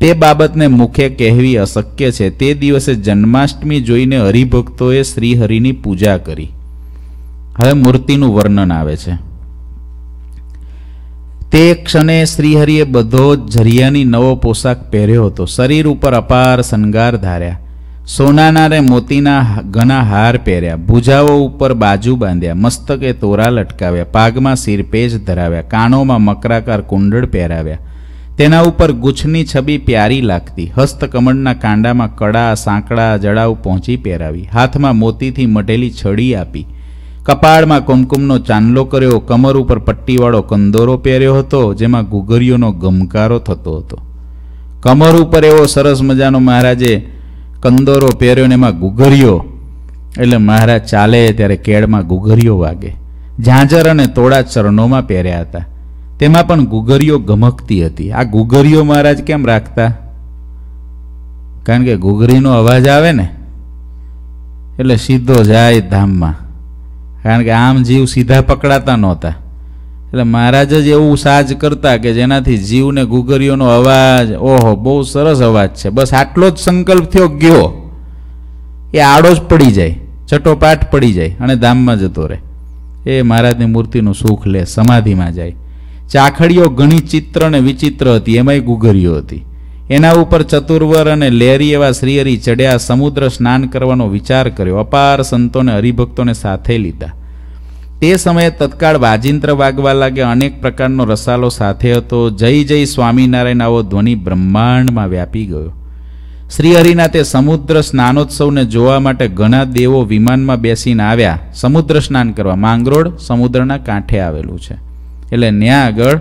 તે બાબતને મુખે કહેવી અશક્ય છે. તે દિવસે જન્માષ્ટમી જોઈને હરિભક્તોએ શ્રીહરિની પૂજા કરી. હવે મૂર્તિનું વર્ણન આવે છે. તે ક્ષણે શ્રીહરિએ બધો ઝરિયાની નવો પોશાક પહેર્યો હતો. શરીર ઉપર અપાર શણગાર ધાર્યા. સોનાના રે મોતીના ઘણા હાર પહેર્યા. ભુજાઓ ઉપર બાજુ બાંધ્યા. મસ્તકે તોરા લટકાવ્યા. પાગમાં સિરપેજ ધરાવ્યા. કાનોમાં મકરાકાર કુંડળ પહેરાવ્યા. તેના ઉપર ગુચ્છની છબી પ્યારી લાગતી. હસ્તકમળના કાંડામાં કડા સાંકડા જડાવ પહોંચી પહેરાવી. હાથમાં મોતીથી મઢેલી છડી આપી. કપાળમાં કુમકુમનો ચાંદલો કર્યો. કમર ઉપર પટ્ટીવાળો કંદોરો પહેર્યો હતો, જેમાં ગુગરીઓનો ગમકારો થતો હતો. કમર ઉપર એવો સરસ મજાનો મહારાજે કંદોરો પહેર્યો ને એમાં ગુગરીઓ એટલે મહારાજ ચાલે ત્યારે કેળમાં ગુગરીઓ વાગે. ઝાંઝર અને તોડા ચરણોમાં પહેર્યા હતા. તેમાં પણ ગુગરીઓ ગમકતી હતી. આ ગુગરીઓ મહારાજ કેમ રાખતા? કારણ કે ગુગરીનો અવાજ આવે ને, એટલે સીધો જાય ધામમાં. કારણ કે આમ જીવ સીધા પકડાતા નહોતા. એટલે મહારાજ જ એવું સાજ કરતા કે જેનાથી જીવને ગુગરીઓનો અવાજ, ઓહો, બહુ સરસ અવાજ છે. બસ આટલો જ સંકલ્પ થયો ગયો. એ આડો જ પડી જાય, ચટોપાટ પડી જાય અને ધામમાં જતો રહે. એ મહારાજની મૂર્તિનું સુખ લે, સમાધિમાં જાય. ચાખડીઓ ઘણી ચિત્ર અને વિચિત્ર હતી, એમાંય ગુઘરીઓ હતી. એના ઉપર ચતુર્વર અને લેરી એવા શ્રીહરિ ચડ્યા સમુદ્ર સ્નાન કરવાનો વિચાર કર્યો. અપાર સંતોને હરિભક્તોને સાથે લીધા. તે સમયે તત્કાળ વાજિંત્ર વાગવા લાગે અનેક પ્રકારનો રસાલો સાથે હતો. જય જય સ્વામિનારાયણ આવો ધ્વનિ બ્રહ્માંડમાં વ્યાપી ગયો. શ્રીહરિના તે સમુદ્ર સ્નાનોત્સવને જોવા માટે ઘણા દેવો વિમાનમાં બેસીને આવ્યા. સમુદ્ર સ્નાન કરવા માંગરોળ સમુદ્રના કાંઠે આવેલું છે. એટલે ત્યાં આગળ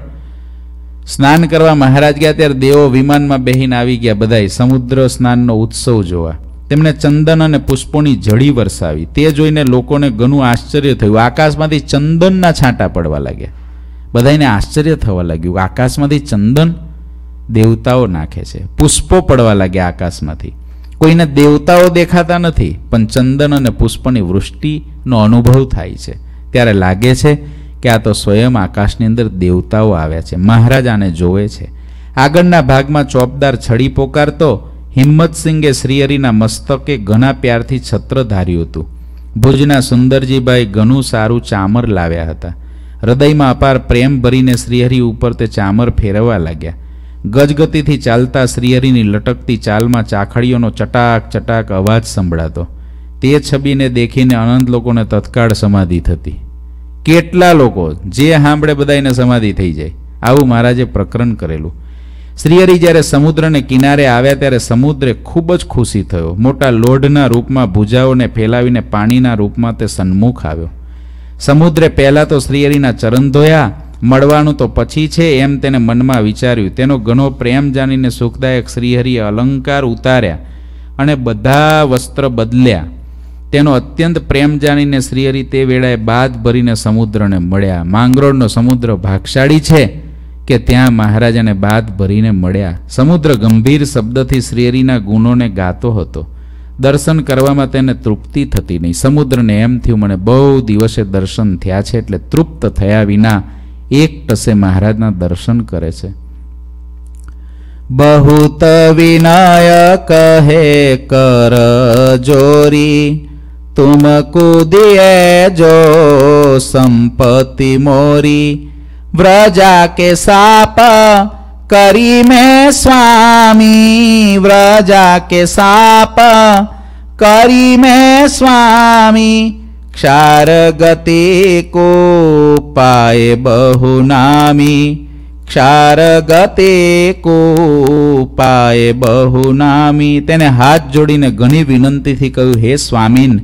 સ્નાન કરવા મહારાજ ગયા ત્યારે દેવો વિમાનમાં બેહીને આવી ગયા બધાય સમુદ્ર સ્નાનનો ઉત્સવ જોવા. તેમણે ચંદન અને પુષ્પોની જડી વરસાવી. તે જોઈને લોકોને ઘણું આશ્ચર્ય થયું. આકાશમાંથી ચંદનના છાંટા પડવા લાગ્યા. બધાને આશ્ચર્ય થવા લાગ્યું આકાશમાંથી ચંદન દેવતાઓ નાખે છે. પુષ્પો પડવા લાગ્યા આકાશમાંથી. કોઈને દેવતાઓ દેખાતા નથી, પણ ચંદન અને પુષ્પની વૃષ્ટિનો અનુભવ થાય છે. ત્યારે લાગે છે કે આ તો સ્વયં આકાશની અંદર દેવતાઓ આવ્યા છે, મહારાજાને જોવે છે. આગળના ભાગમાં ચોપદાર છડી પોકારતો હિંમતસિંગે શ્રીહરિના મસ્તકે ઘણા પ્યારથી છત્ર ધાર્યું હતું. ભુજના સુંદરજીભાઈ ઘણું સારું ચામર લાવ્યા હતા. હૃદયમાં અપાર પ્રેમ ભરીને શ્રીહરિ ઉપર તે ચામર ફેરવવા લાગ્યા. ગજગતિથી ચાલતા શ્રીહરિની લટકતી ચાલમાં ચાખડીઓનો ચટાક ચટાક અવાજ સંભળાતો. તે છબીને દેખીને અનંત લોકોને તત્કાળ સમાધિ થતી. કેટલા લોકો જે સાંભળે બધાને સમાધિ થઈ જાય. આવું મહારાજે પ્રકરણ કરેલું. શ્રીહરિ જ્યારે સમુદ્રને કિનારે આવ્યા ત્યારે સમુદ્રે ખૂબ જ ખુશી થયો. મોટા લોઢના રૂપમાં ભુજાઓને ફેલાવીને પાણીના રૂપમાં તે સન્મુખ આવ્યો. સમુદ્રે પહેલાં તો શ્રીહરિના ચરણ ધોયા, મળવાનું તો પછી છે એમ તેને મનમાં વિચાર્યું. તેનો ઘણો પ્રેમ જાણીને સુખદાયક શ્રીહરિએ અલંકાર ઉતાર્યા અને બધા વસ્ત્ર બદલ્યા. તેનો અત્યંત પ્રેમ જાણીને શ્રીહરિ તે વેળાએ બાદ ભરીને સમુદ્રને મળ્યા માંગરોળનો સમુદ્ર ભાગશાળી છે કે ત્યાં મહારાજાને બાદ ભરીને મળ્યા સમુદ્ર ગંભીર શબ્દથી શ્રીહરિના ગુણોને ગાતો હતો દર્શન કરવામાં તેને તૃપ્તિ થતી નહીં સમુદ્રને એમ થયું મને બહુ દિવસે દર્શન થયા છે એટલે તૃપ્ત થયા વિના એક ટસે મહારાજના દર્શન કરે છે बहुत विनायक है कर जोरी तुमको दिए जो संपत्ति मोरी व्रजा के साप करी में स्वामी व्रजा के साप करी में स्वामी क्षार गति को पाए बहु नामी ક્ષાર ગતે કો પાય બહુનામી તેને હાથ જોડીને ઘણી વિનંતીથી કહ્યું હે સ્વામીન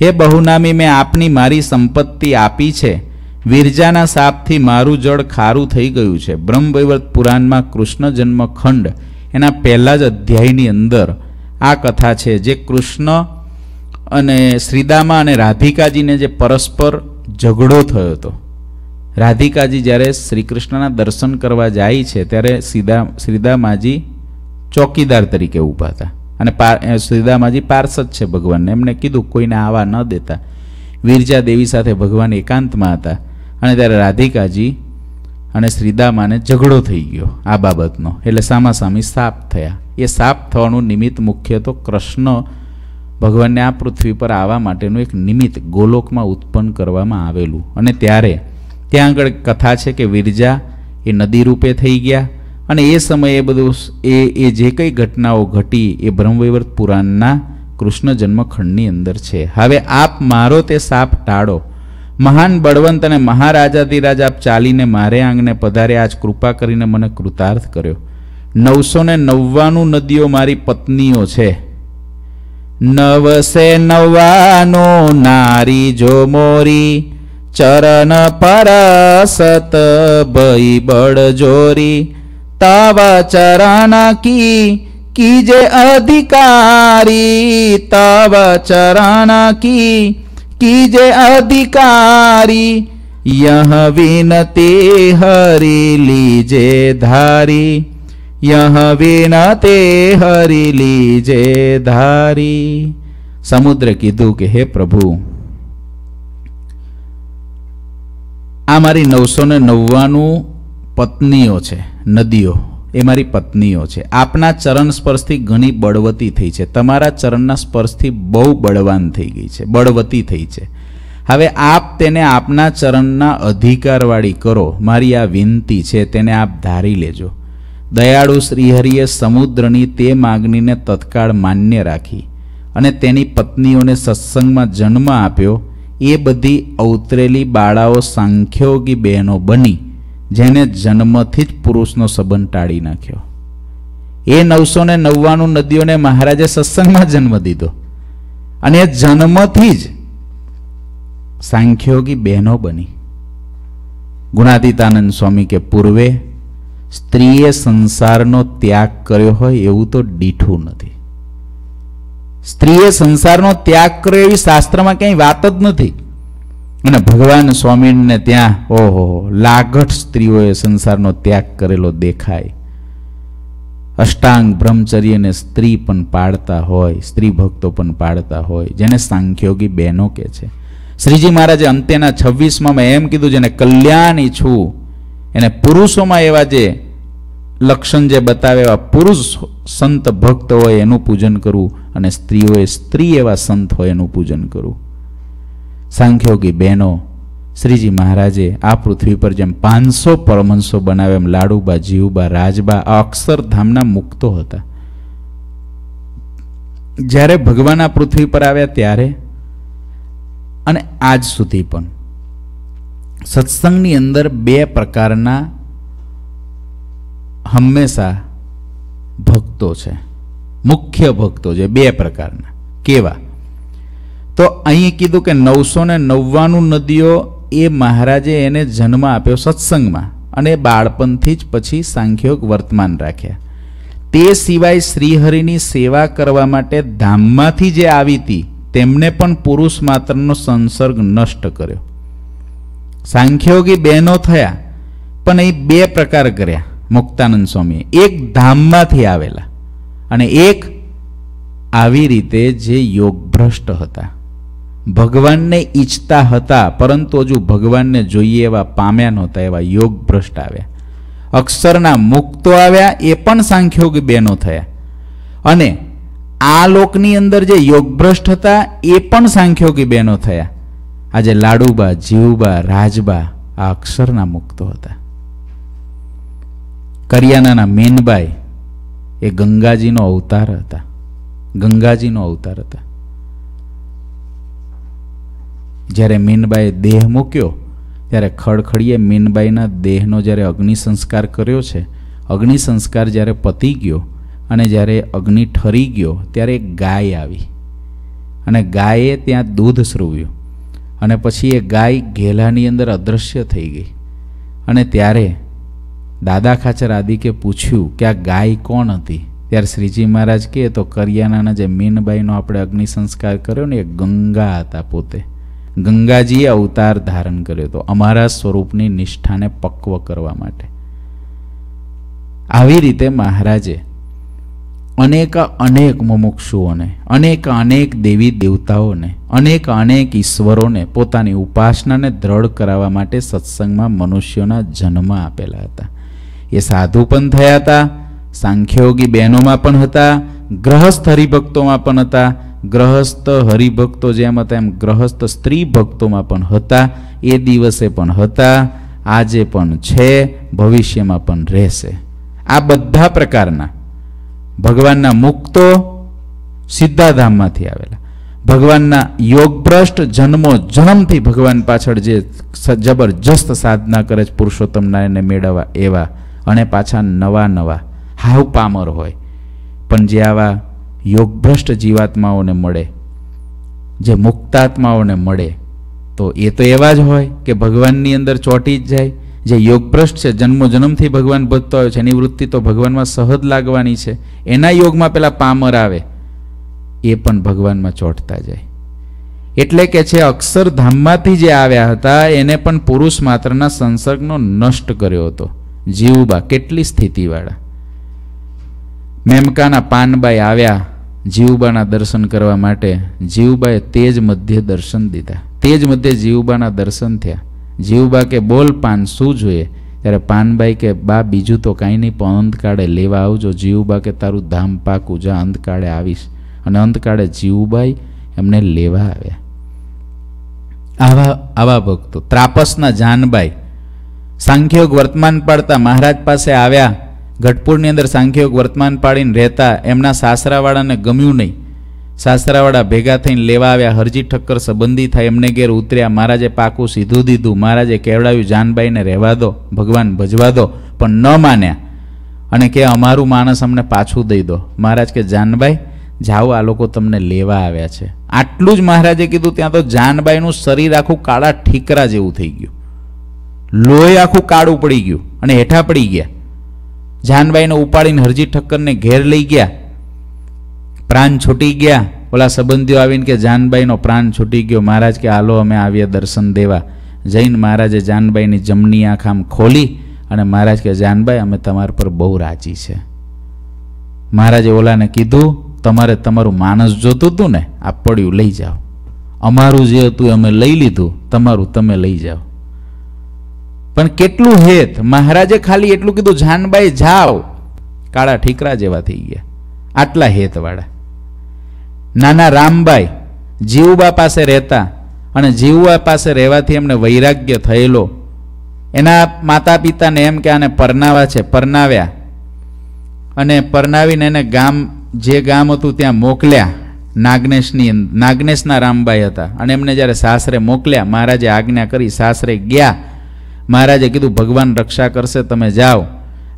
હે બહુનામી, મેં આપની મારી સંપત્તિ આપી છે. વિરજાના સાપથી મારું જળ ખારું થઈ ગયું છે. બ્રહ્મવૈવર્ત પુરાણમાં કૃષ્ણ જન્મ ખંડ, એના પહેલા જ અધ્યાયની અંદર આ કથા છે જે કૃષ્ણ અને શ્રીદામા અને રાધિકાજીને જે પરસ્પર ઝઘડો થયો હતો. રાધિકાજી જ્યારે શ્રી કૃષ્ણના દર્શન કરવા જાય છે, ત્યારે સીધા શ્રીદામાજી ચોકીદાર તરીકે ઊભા હતા. અને શ્રીદામાજી પાર્ષદ છે ભગવાનને. એમને કીધું, કોઈને આવા ન દેતા. વિરજા દેવી સાથે ભગવાન એકાંતમાં હતા અને ત્યારે રાધિકાજી અને શ્રીદામાને ઝઘડો થઈ ગયો આ બાબતનો. એટલે સામાસામી સાપ થયા. એ સાપ થવાનું નિમિત્ત મુખ્ય તો કૃષ્ણ ભગવાનને આ પૃથ્વી પર આવવા માટેનું એક નિમિત્ત ગોલોકમાં ઉત્પન્ન કરવામાં આવેલું. અને ત્યારે ત્યાં આગળ કથા છે કે વિરજા એ નદી રૂપે થઈ ગયા. અને એ સમયે બધું એ એ જે કંઈ ઘટનાઓ ઘટી એ બ્રહ્મવૈવર્ત પુરાણના કૃષ્ણ જન્મખંડની અંદર છે. હવે આપ મારો તે સાપ ટાળો. મહાન બળવંત અને મહારાજાધિરાજ આપ ચાલીને મારે આંગણે પધારે, આજ કૃપા કરીને મને કૃતાર્થ કર્યો. નવસો ને નવ્વાણું નદીઓ મારી પત્નીઓ છે. નવસે નવ્વાણું નારી જો મોરી, ચરણ પરસત ભઈ બળ જોરી. તવ ચરણ કી कीजे अधिकारी तव चरण की कीजे अधिकारी यह विनती हरि लीजे धारी यह विनते हरि लीजे धारी સમુદ્ર કીધું કે હે પ્રભુ આ મારી નવસો ને નવ્વાણું પત્નીઓ છે નદીઓ, એ મારી પત્નીઓ છે. આપના ચરણ સ્પર્શથી ઘણી બળવતી થઈ છે. તમારા ચરણના સ્પર્શથી બહુ બળવાન થઈ ગઈ છે. બળવતી થઈ છે. હવે આપ તેને આપના ચરણના અધિકારવાળી કરો. મારી આ વિનંતી છે, તેને આપ ધારી લેજો. દયાળુ શ્રીહરિએ સમુદ્રની તે માગણીને તત્કાળ માન્ય રાખી અને તેની પત્નીઓને સત્સંગમાં જન્મ આપ્યો. એ બધી અવતરેલી બાળાઓ સાંખ્યોગી બહેનો બની. જેને જન્મથી જ પુરુષનો સંબંધ ટાળી નાખ્યો. એ નવસો ને નવ્વાણું નદીઓને મહારાજે સત્સંગમાં જન્મ દીધો. અને એ જન્મથી જ સાંખ્યોગી બહેનો બની. ગુણાતીતાનંદ સ્વામી કે પૂર્વે સ્ત્રીએ સંસારનો ત્યાગ કર્યો હોય એવું તો દીઠું નથી. સ્ત્રીએ સંસારનો ત્યાગ કર્યો એવી શાસ્ત્રમાં ક્યાંય વાત જ નથી. અને ભગવાન સ્વામીને ત્યાં, ઓહો, લાગઠ સ્ત્રીઓએ સંસારનો ત્યાગ કરેલો દેખાય. અષ્ટાંગ બ્રહ્મચર્યને સ્ત્રી પણ પાડતા હોય, સ્ત્રી ભક્તો પણ પાડતા હોય, જેને સાંખ્યોગી બહેનો કે છે. શ્રીજી મહારાજે અંત્યના છવ્વીસમાં મેં એમ કીધું જેને કલ્યાણી છું, એને પુરુષોમાં એવા જે લક્ષણ જે બતાવે એવા પુરુષ સંત ભક્ત હોય એનું પૂજન કરવું અને સ્ત્રીઓએ સ્ત્રી એવા સંત હોય એનું પૂજન કરવું સાંખ્યોગી બહેનો, શ્રીજી મહારાજે આ પૃથ્વી પર જેમ પાંચસો પરમંશો બનાવે એમ લાડુબા જીવબા રાજબા, આ અક્ષરધામના મુક્તો હતા. જ્યારે ભગવાન આ પૃથ્વી પર આવ્યા ત્યારે અને આજ સુધી પણ સત્સંગની અંદર બે પ્રકારના હંમેશા ભક્તો છે. મુખ્ય ભક્તો છે બે પ્રકારના. કેવા? તો અહીં કીધું કે નવસો ને નવ્વાણું નદીઓ એ મહારાજે એને જન્મ આપ્યો સત્સંગમાં અને બાળપણથી જ પછી સાંખ્યોગ વર્તમાન રાખ્યા. તે સિવાય શ્રીહરિની સેવા કરવા માટે ધામમાંથી જે આવી હતી, તેમને પણ પુરુષ માત્રનો સંસર્ગ નષ્ટ કર્યો. સાંખ્યોગી બહેનો થયા, પણ એ બે પ્રકાર કર્યા, મુક્તાનંદ સ્વામીએ. એક ધામમાંથી આવેલા અને એક આવી રીતે જે યોગભ્રષ્ટ હતા. ભગવાનને ઈચ્છતા હતા, પરંતુ હજુ ભગવાનને જોઈએ એવા પામ્યા નહોતા, એવા યોગ ભ્રષ્ટ આવ્યા. અક્ષરના મુક્તો આવ્યા, એ પણ સાંખ્યોગ બેનો થયા. અને આ લોકની અંદર જે યોગભ્રષ્ટ હતા, એ પણ સાંખ્યોગી બહેનો થયા. આજે લાડુબા જીવબા રાજબા આ અક્ષરના મુક્તો હતા. કરિયાનાના મેનબાઈ એ ગંગાજીનો અવતાર હતા. ગંગાજીનો અવતાર હતા. જ્યારે મીનબાઈએ દેહ મૂક્યો, ત્યારે ખડખડીએ મીનબાઈના દેહનો જ્યારે અગ્નિ સંસ્કાર કર્યો છે, અગ્નિ સંસ્કાર જ્યારે પતી ગયો અને જ્યારે અગ્નિ ઠરી ગયો, ત્યારે ગાય આવી. અને ગાયે ત્યાં દૂધ સ્રુવ્યું. અને પછી એ ગાય ઘેલાની અંદર અદૃશ્ય થઈ ગઈ. અને ત્યારે દાદા ખાચર આદિકે પૂછ્યું કે આ ગાય કોણ હતી? ત્યારે શ્રીજી મહારાજ કહે, તો કરિયાણાના જે મીનબાઈનો આપણે અગ્નિ સંસ્કાર કર્યો ને, એ ગંગા હતા પોતે. ગંગાજીએ અવતાર ધારણ કર્યો હતો અમારા સ્વરૂપની નિષ્ઠાને પક્વ કરવા માટે. આવી રીતે મહારાજે અનેક અનેક મુમુક્ષુઓને, અનેક અનેક દેવી દેવતાઓને, અનેક અનેક ઈશ્વરોને પોતાની ઉપાસનાને દ્રઢ કરાવવા માટે સત્સંગમાં મનુષ્યોના જન્મ આપેલા હતા. એ સાધુ પણ થયા હતા, સાંખ્યોગી બહેનોમાં પણ હતા ગ્રહસ્થ હરિભક્તોમાં પણ હતા. ગ્રહસ્થ હરિભક્તો જેમ હતા એમ ગ્રહસ્થ સ્ત્રી ભક્તોમાં પણ હતા. એ દિવસે પણ હતા. આજે પણ છે. ભવિષ્યમાં પણ રહેશે. આ બધા પ્રકારના ભગવાનના મુક્તો સિદ્ધાધામમાંથી આવેલા. ભગવાનના યોગભ્રષ્ટ જન્મો જન્મથી ભગવાન પાછળ જે જબરજસ્ત સાધના કરે છે પુરુષોત્તમ નારાયણને મેળવવા એવા અને પાછા નવા નવા હાવ પામર હોય. પણ જે આવા યોગભ્રષ્ટ જીવાત્માઓને મળે, જે મુક્તાત્માઓને મળે, તો એ તો એવા જ હોય કે ભગવાનની અંદર ચોંટી જ જાય. જે યોગભ્રષ્ટ છે જન્મો જન્મથી ભગવાન ભજતો આવ્યો છે, એની વૃત્તિ તો ભગવાનમાં સહજ લાગવાની છે. એના યોગમાં પેલા પામર આવે, એ પણ ભગવાનમાં ચોંટતા જાય. એટલે કે છે અક્ષરધામમાંથી જે આવ્યા હતા, એને પણ પુરુષ માત્રના સંસર્ગનો નષ્ટ કર્યો હતો. જીવબા, કેટલી સ્થિતિવાળા. મેમકાના પાનબાઈ આવ્યા જીવબાના દર્શન કરવા માટે. જીવબાએ તેજ મધ્ય દર્શન દીધા. તેજ મધ્ય જીવબાના દર્શન થયા. જીવબા કે, બોલ પાન, શું જોઈએ? ત્યારે પાનબાઈ કે, બા, બીજું તો કાંઈ નહીં, પણ અંતકાળે લેવા આવજો. જીવબા કે, તારું ધામ પાકું, જા અંતકાળે આવીશ. અને અંતકાળે જીવબાઈ એમને લેવા આવ્યા. આવા આવા ભક્તો, ત્રાપસના જાનબાઈ, સાંખ્યોગ વર્તમાન પાડતા મહારાજ પાસે આવ્યા. ગઢપુરની અંદર સાંખ્યોગ વર્તમાન પાડીને રહેતા એમના સાસરાવાળાને ગમ્યું નહીં. સાસરાવાળા ભેગા થઈને લેવા આવ્યા, હરજી ઠક્કર સંબંધી થાય, એમને ઘેર ઉતર્યા મહારાજે પાકું સીધું દીધું મહારાજે કેવડાવ્યું જાનબાઈને રહેવા દો, ભગવાન ભજવા દો, પણ ન માન્યા. અને કે, અમારું માણસ અમને પાછું દઈ દો. મહારાજ કે, જાનબાઈ, જાઓ, આ લોકો તમને લેવા આવ્યા છે. આટલું જ મહારાજે કીધું, ત્યાં તો જાનબાઈનું શરીર આખું કાળા ઠીકરા જેવું થઈ ગયું. લોહી આખું કાળું પડી ગયું અને હેઠા પડી ગયા. જાનબાઈને ઉપાડીને હરજી ઠક્કરને ઘેર લઈ ગયા. પ્રાણ છૂટી ગયા. ઓલા સંબંધીઓ આવીને કે, જાનબાઈનો પ્રાણ છૂટી ગયો. મહારાજ કે, હાલો, અમે આવ્યા દર્શન દેવા. જૈન મહારાજે જાનબાઈની જમણી આંખ આમ ખોલી અને મહારાજ કે, જાનબાઈ, અમે તમારા પર બહુ રાજી છે. મહારાજે ઓલાને કીધું, તમારે તમારું માણસ જોતું હતું ને, આ પડ્યું લઈ જાઓ. અમારું જે હતું અમે લઈ લીધું, તમારું તમે લઈ જાઓ. પણ કેટલું હેત? મહારાજે ખાલી એટલું કીધું, જાનબાઈ, જાઓ. કાળા ઠીકરા જેવા થઈ ગયા. આટલા હેતવાળા. નાના રામબાઈ જીવુબા પાસે રહેતા અને જીવુબા પાસે રહેવાથી એમને વૈરાગ્ય થયેલો. એના માતા પિતાને એમ કે, આને પરનાવા છે પરનાવ્યા અને પરનાવીને એને ગામ, જે ગામ હતું ત્યાં મોકલ્યા નાગનેશની નાગનેશના રામબાઈ હતા. અને એમને જ્યારે સાસરે મોકલ્યા, મહારાજે આજ્ઞા કરી, સાસરે ગયા મહારાજે કીધું, ભગવાન રક્ષા કરશે, તમે જાઓ.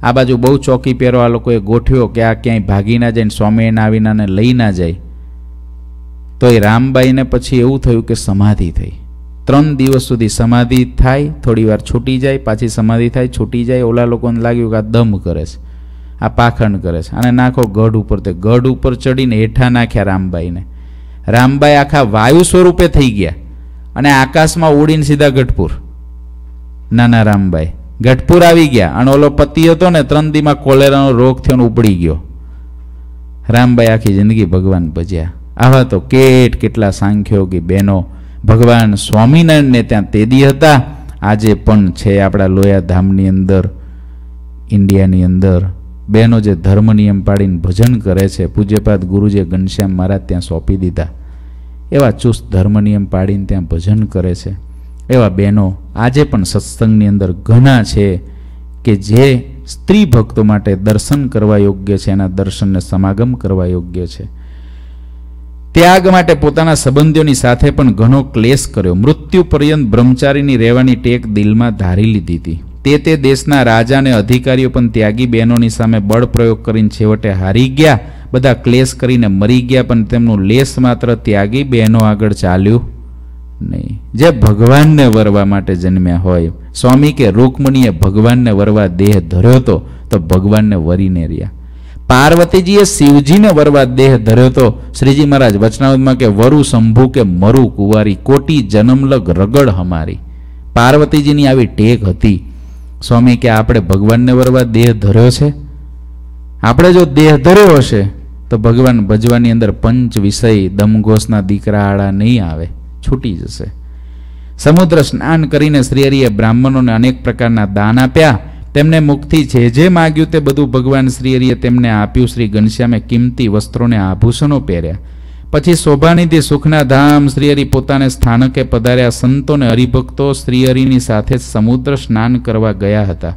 આ બાજુ બહુ ચોકી પહેરો, આ લોકોએ ગોઠવ્યો કે આ ક્યાંય ભાગી ના જાય ને સ્વામિનારાયણ આવીનાને લઈ ના જાય. તો એ રામબાઈને પછી એવું થયું કે સમાધિ થઈ. ત્રણ દિવસ સુધી સમાધિ થાય, થોડી વાર છૂટી જાય, પાછી સમાધિ થાય, છૂટી જાય, ઓલા લોકોને લાગ્યું કે આ દમ કરે છે, આ પાખંડ કરે છે. અને નાખો ગઢ ઉપર તે ગઢ ઉપર ચડીને હેઠા નાખ્યા રામબાઈને. રામબાઈ આખા વાયુ સ્વરૂપે થઈ ગયા અને આકાશમાં ઉડીને સીધા ગઢપુર. નાના રામભાઈ ગઢપુર આવી ગયા અને ઓલો પતિ હતો ને ત્રણ દીમાં કોલેરાનો રોગ થયો ને ઉપડી ગયો. રામભાઈ આખી જિંદગી ભગવાન ભજ્યા. આવા તો કેટ કેટલા સાંખ્યો કે બહેનો. ભગવાન સ્વામિનારાયણને ત્યાં તેદી હતા. આજે પણ છે આપણા લોયા ધામની અંદર, ઇન્ડિયાની અંદર. બહેનો જે ધર્મ નિયમ પાડીને ભજન કરે છે, પૂજ્યપાદ ગુરુજે ઘનશ્યામ મહારાજ ત્યાં સોંપી દીધા. એવા ચુસ્ત ધર્મ નિયમ પાડીને ત્યાં ભજન કરે છે. એવા બહેનો આજે પણ સત્સંગની અંદર ઘણા છે કે જે સ્ત્રી ભક્તો માટે દર્શન કરવા યોગ્ય છે, એના દર્શનને સમાગમ કરવા યોગ્ય છે. ત્યાગ માટે પોતાના સંબંધીઓની સાથે પણ ઘણો ક્લેશ કર્યો. મૃત્યુ પર્યંત બ્રહ્મચારીની રહેવાની ટેક દિલમાં ધારી લીધી હતી. તે તે દેશના રાજા અને અધિકારીઓ પણ ત્યાગી બહેનોની સામે બળ પ્રયોગ કરીને છેવટે હારી ગયા. બધા ક્લેશ કરીને મરી ગયા, પણ તેમનું લેશ માત્ર ત્યાગી બહેનો આગળ ચાલ્યું. નહીં. જે ભગવાનને વરવા માટે જન્મ્યા હોય, સ્વામી કે રૂકમણીએ ભગવાનને વરવા દેહ ધર્યો હતો તો ભગવાનને વરીને રહ્યા. પાર્વતીજીએ શિવજીને વરવા દેહ ધર્યો હતો શ્રીજી મહારાજ વચનાવતમાં કે વરુ શંભુ કે મરુ કુંવારી, કોટી જન્મલગ રગડ હમારી. પાર્વતીજીની આવી ટેક હતી. સ્વામી કે આપણે ભગવાનને વરવા દેહ ધર્યો છે? આપણે જો દેહ ધર્યો હશે, તો ભગવાન ભજવાની અંદર પંચ વિષય દમઘોષના દીકરા આળા નહીં આવે. છૂટી જશે. સમુદ્ર સ્નાન કરીને શ્રીહરિએ બ્રાહ્મણોને અનેક પ્રકારના દાન આપ્યા. તેમને મુક્તિ જે જે માગ્યું તે બધું ભગવાન શ્રીહરિએ તેમને આપ્યું. શ્રી ઘનશ્યામે કિંમતી વસ્ત્રોને આભૂષણો પહેર્યા. પછી શોભાનિધિ સુખના ધામ શ્રીહરિ પોતાને સ્થાનકે પધાર્યા. સંતોને હરિભક્તો શ્રીહરિની સાથે સમુદ્ર સ્નાન કરવા ગયા હતા.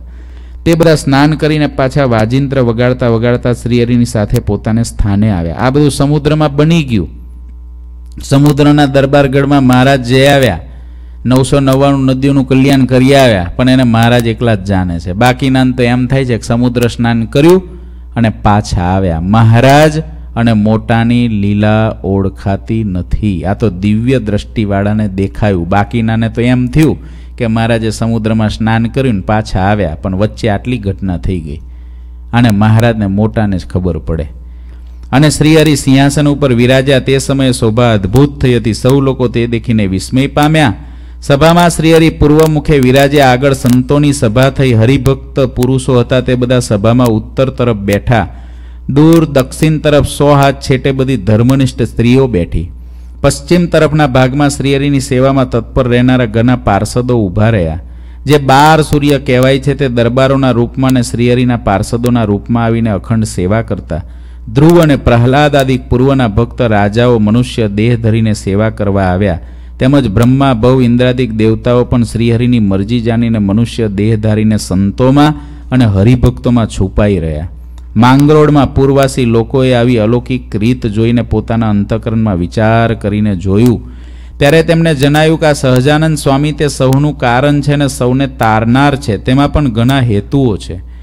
તે બધા સ્નાન કરીને પાછા વાજિંત્ર વગાડતા વગાડતા શ્રીહરિની સાથે પોતાને સ્થાને આવ્યા. આ બધું સમુદ્રમાં બની ગયું. સમુદ્રના દરબારગઢમાં મહારાજ જે આવ્યા, નવસો નવ્વાણું નદીઓનું કલ્યાણ કરી આવ્યા, પણ એને મહારાજ એકલા જ જાણે છે. બાકીના તો એમ થાય છે કે સમુદ્ર સ્નાન કર્યું અને પાછા આવ્યા. મહારાજ અને મોટાની લીલા ઓળખાતી નથી. આ તો દિવ્ય દ્રષ્ટિવાળાને દેખાયું. બાકીનાને તો એમ થયું કે મહારાજે સમુદ્રમાં સ્નાન કર્યું ને પાછા આવ્યા, પણ વચ્ચે આટલી ઘટના થઈ ગઈ. અને મહારાજને મોટાને જ ખબર પડે. અને શ્રીહરિ સિંહાસન ઉપર વિરાજ્યા તે સમયે શોભા અદ્ભુત થઈ હતી. સૌ લોકો તે દેખીને વિસ્મય પામ્યા. સભામાં શ્રીહરિ પૂર્વ મુખે વિરાજ્યા આગળ સંતોની સભા થઈ. હરિભક્ત પુરુષો હતા તે બધા સભામાં ઉત્તર તરફ બેઠા. દૂર દક્ષિણ તરફ સો હાથ છેટે બધી ધર્મનિષ્ઠ સ્ત્રીઓ બેઠી. પશ્ચિમ તરફના ભાગમાં શ્રીહરિની સેવામાં તત્પર રહેનારા ઘણા પાર્ષદો ઊભા રહ્યા. જે બાર સૂર્ય કહેવાય છે તે દરબારોના રૂપમાં અને શ્રીહરિના પાર્ષદોના રૂપમાં આવીને અખંડ સેવા કરતા. ધ્રુવ અને પ્રહલાદ આદિ પૂર્વના ભક્ત રાજાઓ મનુષ્ય દેહ ધરીને સેવા કરવા આવ્યા. તેમજ બ્રહ્મા ભવ ઇન્દ્રાદિક દેવતાઓ પણ શ્રીહરિની મરજી જાણીને મનુષ્ય દેહ ધારીને સંતોમાં અને હરિભક્તોમાં છુપાઈ રહ્યા. માંગરોળમાં પૂર્વાસી લોકોએ આવી અલૌકિક રીત જોઈને પોતાના અંતકરણમાં વિચાર કરીને જોયું. ત્યારે તેમને જણાયું કે આ સહજાનંદ સ્વામી તે સૌનું કારણ છે ને સૌને તારનાર છે. તેમાં પણ ઘણા હેતુઓ છે.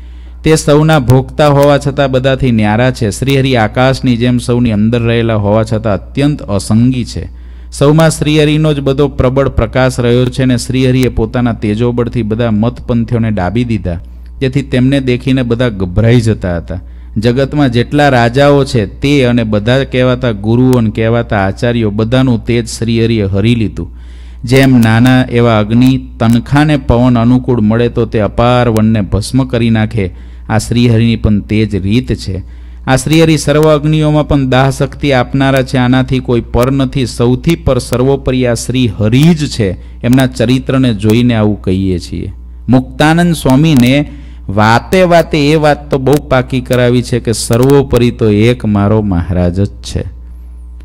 તે સૌના ભોગતા હોવા છતાં બધાથી ન્યારા છે. શ્રીહરિ આકાશની જેમ સૌની અંદર રહેલા હોવા છતાં અત્યંત અસંગી છે. સૌમાં શ્રીહરિનો જ બધો પ્રબળ પ્રકાશ રહ્યો છે ને શ્રીહરિએ પોતાના તેજોબળથી બધા મતપંથીઓને ડાબી દીધા. જેથી તેમને દેખીને બધા ગભરાઈ જતા હતા. જગતમાં જેટલા રાજાઓ છે તે અને બધા કહેવાતા ગુરુઓ અને કહેવાતા આચાર્યો બધાનું તેજ શ્રીહરિએ હરી લીધું. જેમ નાના એવા અગ્નિ, તનખાને પવન અનુકૂળ મળે તો તે અપાર વનને ભસ્મ કરી નાખે. આ શ્રીહરિની પણ તેજ રીત છે. આ શ્રીહરિ સર્વ અગ્નિઓમાં પણ દાહ શક્તિ આપનારા છે. આનાથી કોઈ પર નથી. સૌથી પર સર્વોપરી આ શ્રીહરિ જ છે. એમના ચરિત્રને જોઈને આવું કહીએ છીએ. મુક્તાનંદ સ્વામીને વાતે વાતે એ વાત તો બહુ પાકી કરાવી છે કે સર્વોપરી તો એક મારો મહારાજ જ છે.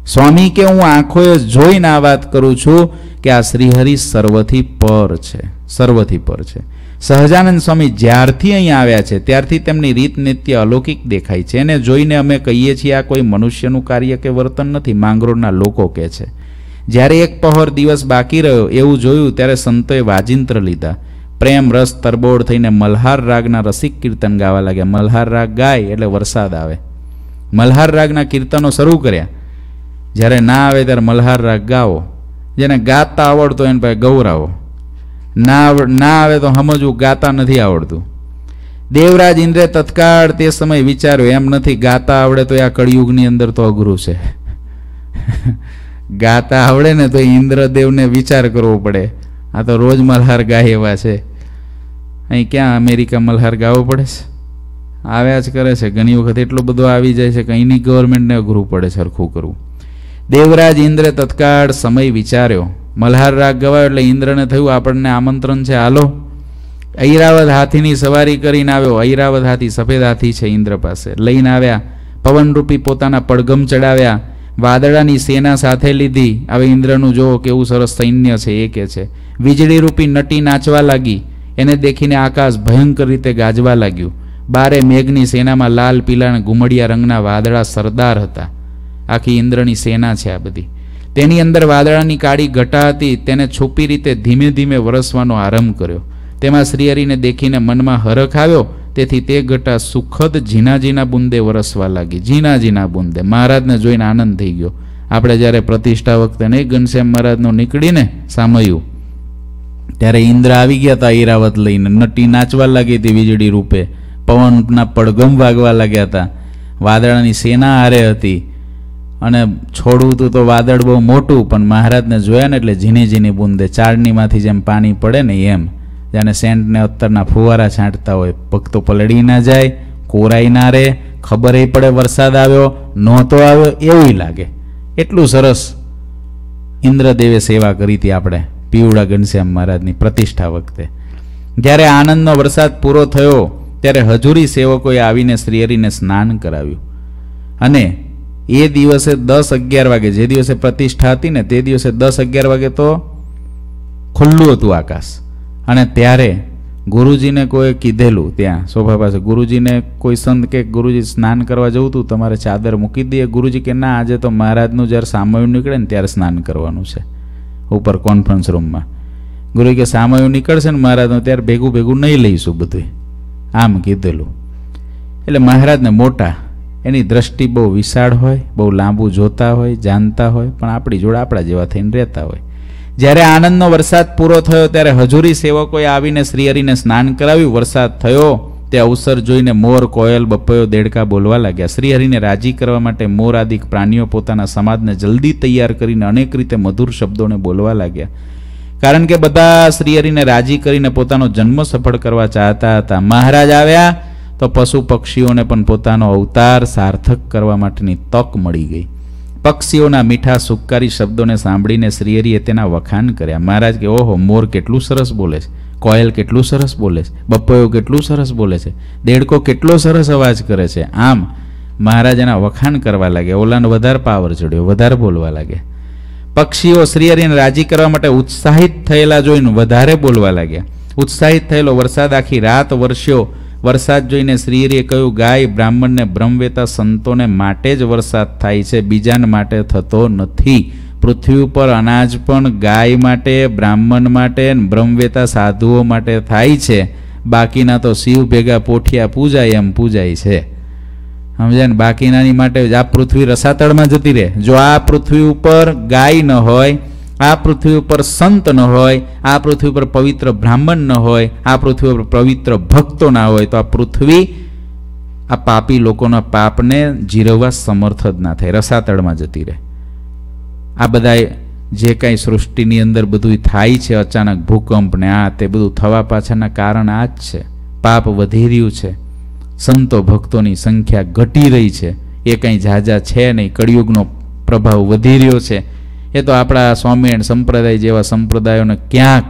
સ્વામી કે હું આંખોએ જોઈને આ વાત કરું છું કે આ શ્રીહરિ સર્વથી પર છે. સર્વથી પર છે. સહજાનંદ સ્વામી જ્યારથી અહીંયા આવ્યા છે, ત્યારથી તેમની રીત નિત્ય અલૌકિક દેખાય છે. એને જોઈને અમે કહીએ છીએ, આ કોઈ મનુષ્યનું કાર્ય કે વર્તન નથી, માંગરોળના લોકો કહે છે. જ્યારે એક પહોર દિવસ બાકી રહ્યો, એવું જોયું, ત્યારે સંતોએ વાજિંત્ર લીધા. પ્રેમ, રસ, તરબોળ થઈને મલ્હાર રાગના રસિક કીર્તન ગાવા લાગ્યા. મલ્હાર રાગ ગાય એટલે વરસાદ આવે. મલ્હાર રાગના કીર્તનો શરૂ કર્યા. જ્યારે ના આવે ત્યારે મલ્હાર રાગ ગાવો. જેને ગાતા આવડતો એને પાસે ગૌરાવો. ના ના આવે તો સમજવું ગાતા નથી આવડતું. દેવરાજ ઇન્દ્રે તત્કાળ તે સમય વિચાર્યો, એમ નથી, ગાતા આવડે તો આ કળિયુગની અંદર તો અઘરું છે. ગાતા આવડે ને તો ઇન્દ્રદેવને વિચાર કરવો પડે. આ તો રોજ મલ્હાર ગાય એવા છે. અહીં ક્યાં અમેરિકા મલ્હાર ગાવો પડે છે? આવ્યા જ કરે છે. ઘણી વખત એટલો બધો આવી જાય છે કે અહીંની ગવર્મેન્ટને અઘરું પડે સરખું કરવું. દેવરાજ ઇન્દ્રે તત્કાળ સમય વિચાર્યો. મલ્હાર રાગ ગવાયો એટલે ઇન્દ્રને થયું, આપણને આમંત્રણ છે, હાલો. ઐરાવત હાથીની સવારી કરીને આવ્યો. ઐરાવત હાથી સફેદ હાથી છે ઇન્દ્ર પાસે. લઈને આવ્યા. પવનરૂપી પોતાના પડગમ ચડાવ્યા. વાદળાની સેના સાથે લીધી. હવે ઇન્દ્રનું જોવો કેવું સરસ સૈન્ય છે, એ કે છે. વીજળી રૂપી નટી નાચવા લાગી. એને દેખીને આકાશ ભયંકર રીતે ગાજવા લાગ્યું. બારે મેઘની સેનામાં લાલ પીલા અને ગુમડિયા રંગના વાદળા સરદાર હતા. આખી ઇન્દ્રની સેના છે આ બધી. તેની અંદર વાદળાની કાળી ઘટા હતી, તેને છુપી રીતે ધીમે ધીમે વરસવાનો આરંભ કર્યો. તેમાં શ્રીહરિને દેખીને મનમાં હરખ આવ્યો, તેથી તે ઘટા સુખદ ઝીણા ઝીણા બુંદે વરસવા લાગી. ઝીણા ઝીણા બુંદે. મહારાજને જોઈને આનંદ થઈ ગયો. આપણે જ્યારે પ્રતિષ્ઠા વખતે નહીં, ઘનશ્યામ મહારાજનું નીકળીને સામયું. ત્યારે ઇન્દ્ર આવી ગયા હતા ઈરાવત લઈને. નટી નાચવા લાગી હતી વીજળી રૂપે. પવનના પડગમ વાગવા લાગ્યા હતા વાદળાની સેના હારે હતી. અને છોડવું હતું તો વાદળ બહુ મોટું, પણ મહારાજને જોયા ને એટલે ઝીણી ઝીણી બુંદે. ચાળણીમાંથી જેમ પાણી પડે ને એમ, જાણે સેન્ટને અત્તરના ફુવારા છાંટતા હોય. પગ તો પલળી ના જાય, કોરાઈ ના રહે, ખબર પડે વરસાદ આવ્યો, નહોતો આવ્યો, એવું લાગે. એટલું સરસ ઇન્દ્રદેવે સેવા કરી હતી આપણે, પીવડા ઘનશ્યામ મહારાજની પ્રતિષ્ઠા વખતે. જ્યારે આનંદનો વરસાદ પૂરો થયો, ત્યારે હજુરી સેવકોએ આવીને શ્રીહરિને સ્નાન કરાવ્યું. અને એ દિવસે દસ અગિયાર વાગે, જે દિવસે પ્રતિષ્ઠા હતી ને તે દિવસે દસ અગિયાર વાગે તો ખુલ્લું હતું આકાશ. અને ત્યારે ગુરુજીને કોઈ કીધેલું ત્યાં, શોભા પાસે, ગુરુજીને કોઈ સંત કે ગુરુજી સ્નાન કરવા જવું હતું તમારે ચાદર મૂકી દઈએ. ગુરુજી કે ના, આજે તો મહારાજનું જ્યારે સામયું નીકળે ને ત્યારે સ્નાન કરવાનું છે, ઉપર કોન્ફરન્સ રૂમમાં ગુરુ કે સામયું નીકળશે ને મહારાજનું ત્યારે ભેગું ભેગું નહીં લઈશું બધું આમ કીધેલું. એટલે મહારાજને મોટા એની દ્રષ્ટિ બહુ વિશાળ હોય, બહુ લાંબુ જોતા હોય, જાણતા હોય, પણ આપણી જોડે આપણા જેવા થઈને રહેતા હોય. જ્યારે આનંદનો વરસાદ પૂરો થયો, ત્યારે હજુરી સેવકોએ આવીને શ્રીહરિને સ્નાન કરાવ્યું. વરસાદ થયો, તે અવસર જોઈને મોર, કોયલ બપયો દેડકા બોલવા લાગ્યા. શ્રીહરિને રાજી કરવા માટે મોર આદિક પ્રાણીઓ પોતાના સમાજને જલ્દી તૈયાર કરીને અનેક રીતે મધુર શબ્દોને બોલવા લાગ્યા. કારણ કે બધા શ્રીહરિને રાજી કરીને પોતાનો જન્મ સફળ કરવા ચાહતા હતા. મહારાજ આવ્યા તો પશુ પક્ષીઓને પણ પોતાનો અવતાર સાર્થક કરવા માટેની તક મળી ગઈ. પક્ષીઓના મીઠા સુક્કારી શબ્દોને સાંભળીને શ્રીહરિએ તેના વખાણ કર્યા. મહારાજ કે, ઓહો, મોર કેટલું સરસ બોલે છે. કોયલ કેટલું સરસ બોલે છે. બપોયો કેટલું સરસ બોલે છે. દેડકો કેટલો સરસ અવાજ કરે છે. આમ મહારાજ એના વખાણ કરવા લાગ્યા. ઓલાનો વધારે પાવર ચડ્યો, વધારે બોલવા લાગ્યા. પક્ષીઓ શ્રીહરિને રાજી કરવા માટે ઉત્સાહિત થયેલા જોઈને વધારે બોલવા લાગ્યા. ઉત્સાહિત થયેલો વરસાદ આખી રાત વરસ્યો વરસાદ જોઈને શ્રીહરિએ કહ્યું, ગાય બ્રાહ્મણને બ્રહ્મવેતા સંતોને માટે જ વરસાદ થાય છે, બીજાને માટે થતો નથી. પૃથ્વી ઉપર અનાજ પણ ગાય માટે, બ્રાહ્મણ માટે બ્રહ્મવેતા સાધુઓ માટે થાય છે. બાકીના તો શિવ ભેગા પોઠિયા પૂજાય એમ પૂજાય છે. સમજ્યા ને? બાકીનાની માટે આ પૃથ્વી રસાતળમાં જતી રહે. જો આ પૃથ્વી ઉપર ગાય ન હોય આ પૃથ્વી ઉપર સંત ન હોય, આ પૃથ્વી ઉપર પવિત્ર બ્રાહ્મણ ન હોય, આ પૃથ્વી ઉપર પવિત્ર ભક્તો ના હોય, તો આ પૃથ્વી આ પાપી લોકોના પાપને જીરવવા સમર્થ જ ના થાય, રસાતળમાં જતી રહે. આ બધા જે કાંઈ સૃષ્ટિની અંદર બધું થાય છે, અચાનક ભૂકંપ ને આ તે બધું થવા પાછળના કારણ આ જ છે. પાપ વધી રહ્યું છે. સંતો ભક્તોની સંખ્યા ઘટી રહી છે. એ કંઈ ઝાઝા છે નહીં, કળિયુગનો પ્રભાવ વધી રહ્યો છે. એ તો આપણા સ્વામિનારાયણ સંપ્રદાય જેવા સંપ્રદાયોને ક્યાંક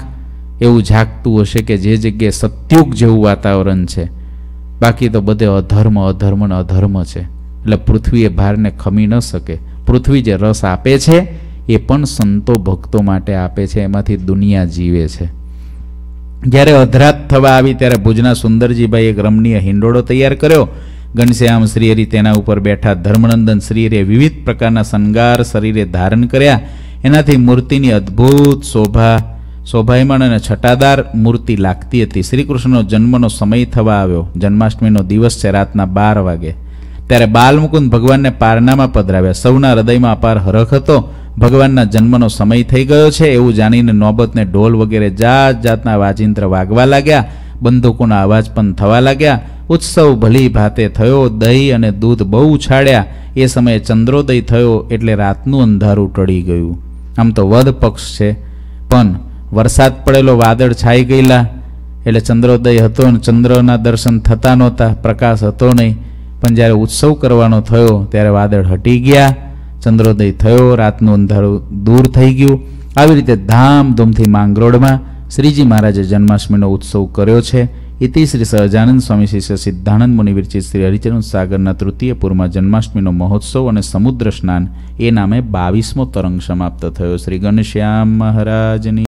એવું જાગતું હશે કે જે જગ્યાએ સત્યુગ જેવું વાતાવરણ છે. બાકી તો બધે અધર્મ અધર્મ ને અધર્મ છે. એટલે પૃથ્વી એ ભારને ખમી ન શકે. પૃથ્વી જે રસ આપે છે, એ પણ સંતો ભક્તો માટે આપે છે. એમાંથી દુનિયા જીવે છે. જ્યારે અધરાત થવા આવી, ત્યારે ભુજના સુંદરજીભાઈ એક રમણીય હિંડોળો તૈયાર કર્યો. ઘનશ્યામ શ્રીહરિ તેના ઉપર બેઠા ધર્મનંદન શ્રીહરિએ વિવિધ પ્રકારના શણગાર શરીરે ધારણ કર્યા. એનાથી મૂર્તિની અદ્ભુત શોભા, શોભાયમાન અને છટાદાર મૂર્તિ લાગતી હતી. શ્રીકૃષ્ણનો જન્મનો સમય થવા આવ્યો. જન્માષ્ટમીનો દિવસ છે રાતના બાર વાગે. ત્યારે બાલમુકુંદ ભગવાનને પારનામાં પધરાવ્યા. સૌના હૃદયમાં અપાર હરખ હતો. ભગવાનના જન્મનો સમય થઈ ગયો છે. એવું જાણીને નોબતને ઢોલ વગેરે જાત જાતના વાજિંત્ર વાગવા લાગ્યા. બંદૂકોના અવાજ પણ થવા લાગ્યા. ઉત્સવ ભલી ભાતે થયો, દહીં અને દૂધ બહુ ઉછાળ્યા એ સમયે ચંદ્રોદય થયો એટલે રાતનું અંધારું ટળી ગયું. આમ તો વધ પક્ષ છે. પણ વરસાદ પડેલો વાદળ છાઈ ગયેલા. એટલે ચંદ્રોદય હતો ને ચંદ્રના દર્શન થતા નહોતા, પ્રકાશ હતો નહીં. પણ જ્યારે ઉત્સવ કરવાનો થયો, ત્યારે વાદળ હટી ગયા. ચંદ્રોદય થયો, રાતનું અંધારું દૂર થઈ ગયું. આવી રીતે ધામધૂમથી માંગરોળમાં શ્રીજી મહારાજે જન્માષ્ટમીનો ઉત્સવ કર્યો છે. ઇતિ શ્રી સહજાનંદ સ્વામી શિષ્ય સિદ્ધાનંદ મુનિ વિરચિત શ્રી હરિચરણ સાગરના તૃતીય પૂરમાં જન્માષ્ટમીનો મહોત્સવ અને સમુદ્ર સ્નાન એ નામે બાવીસમો તરંગ સમાપ્ત થયો. શ્રી ઘનશ્યામ મહારાજની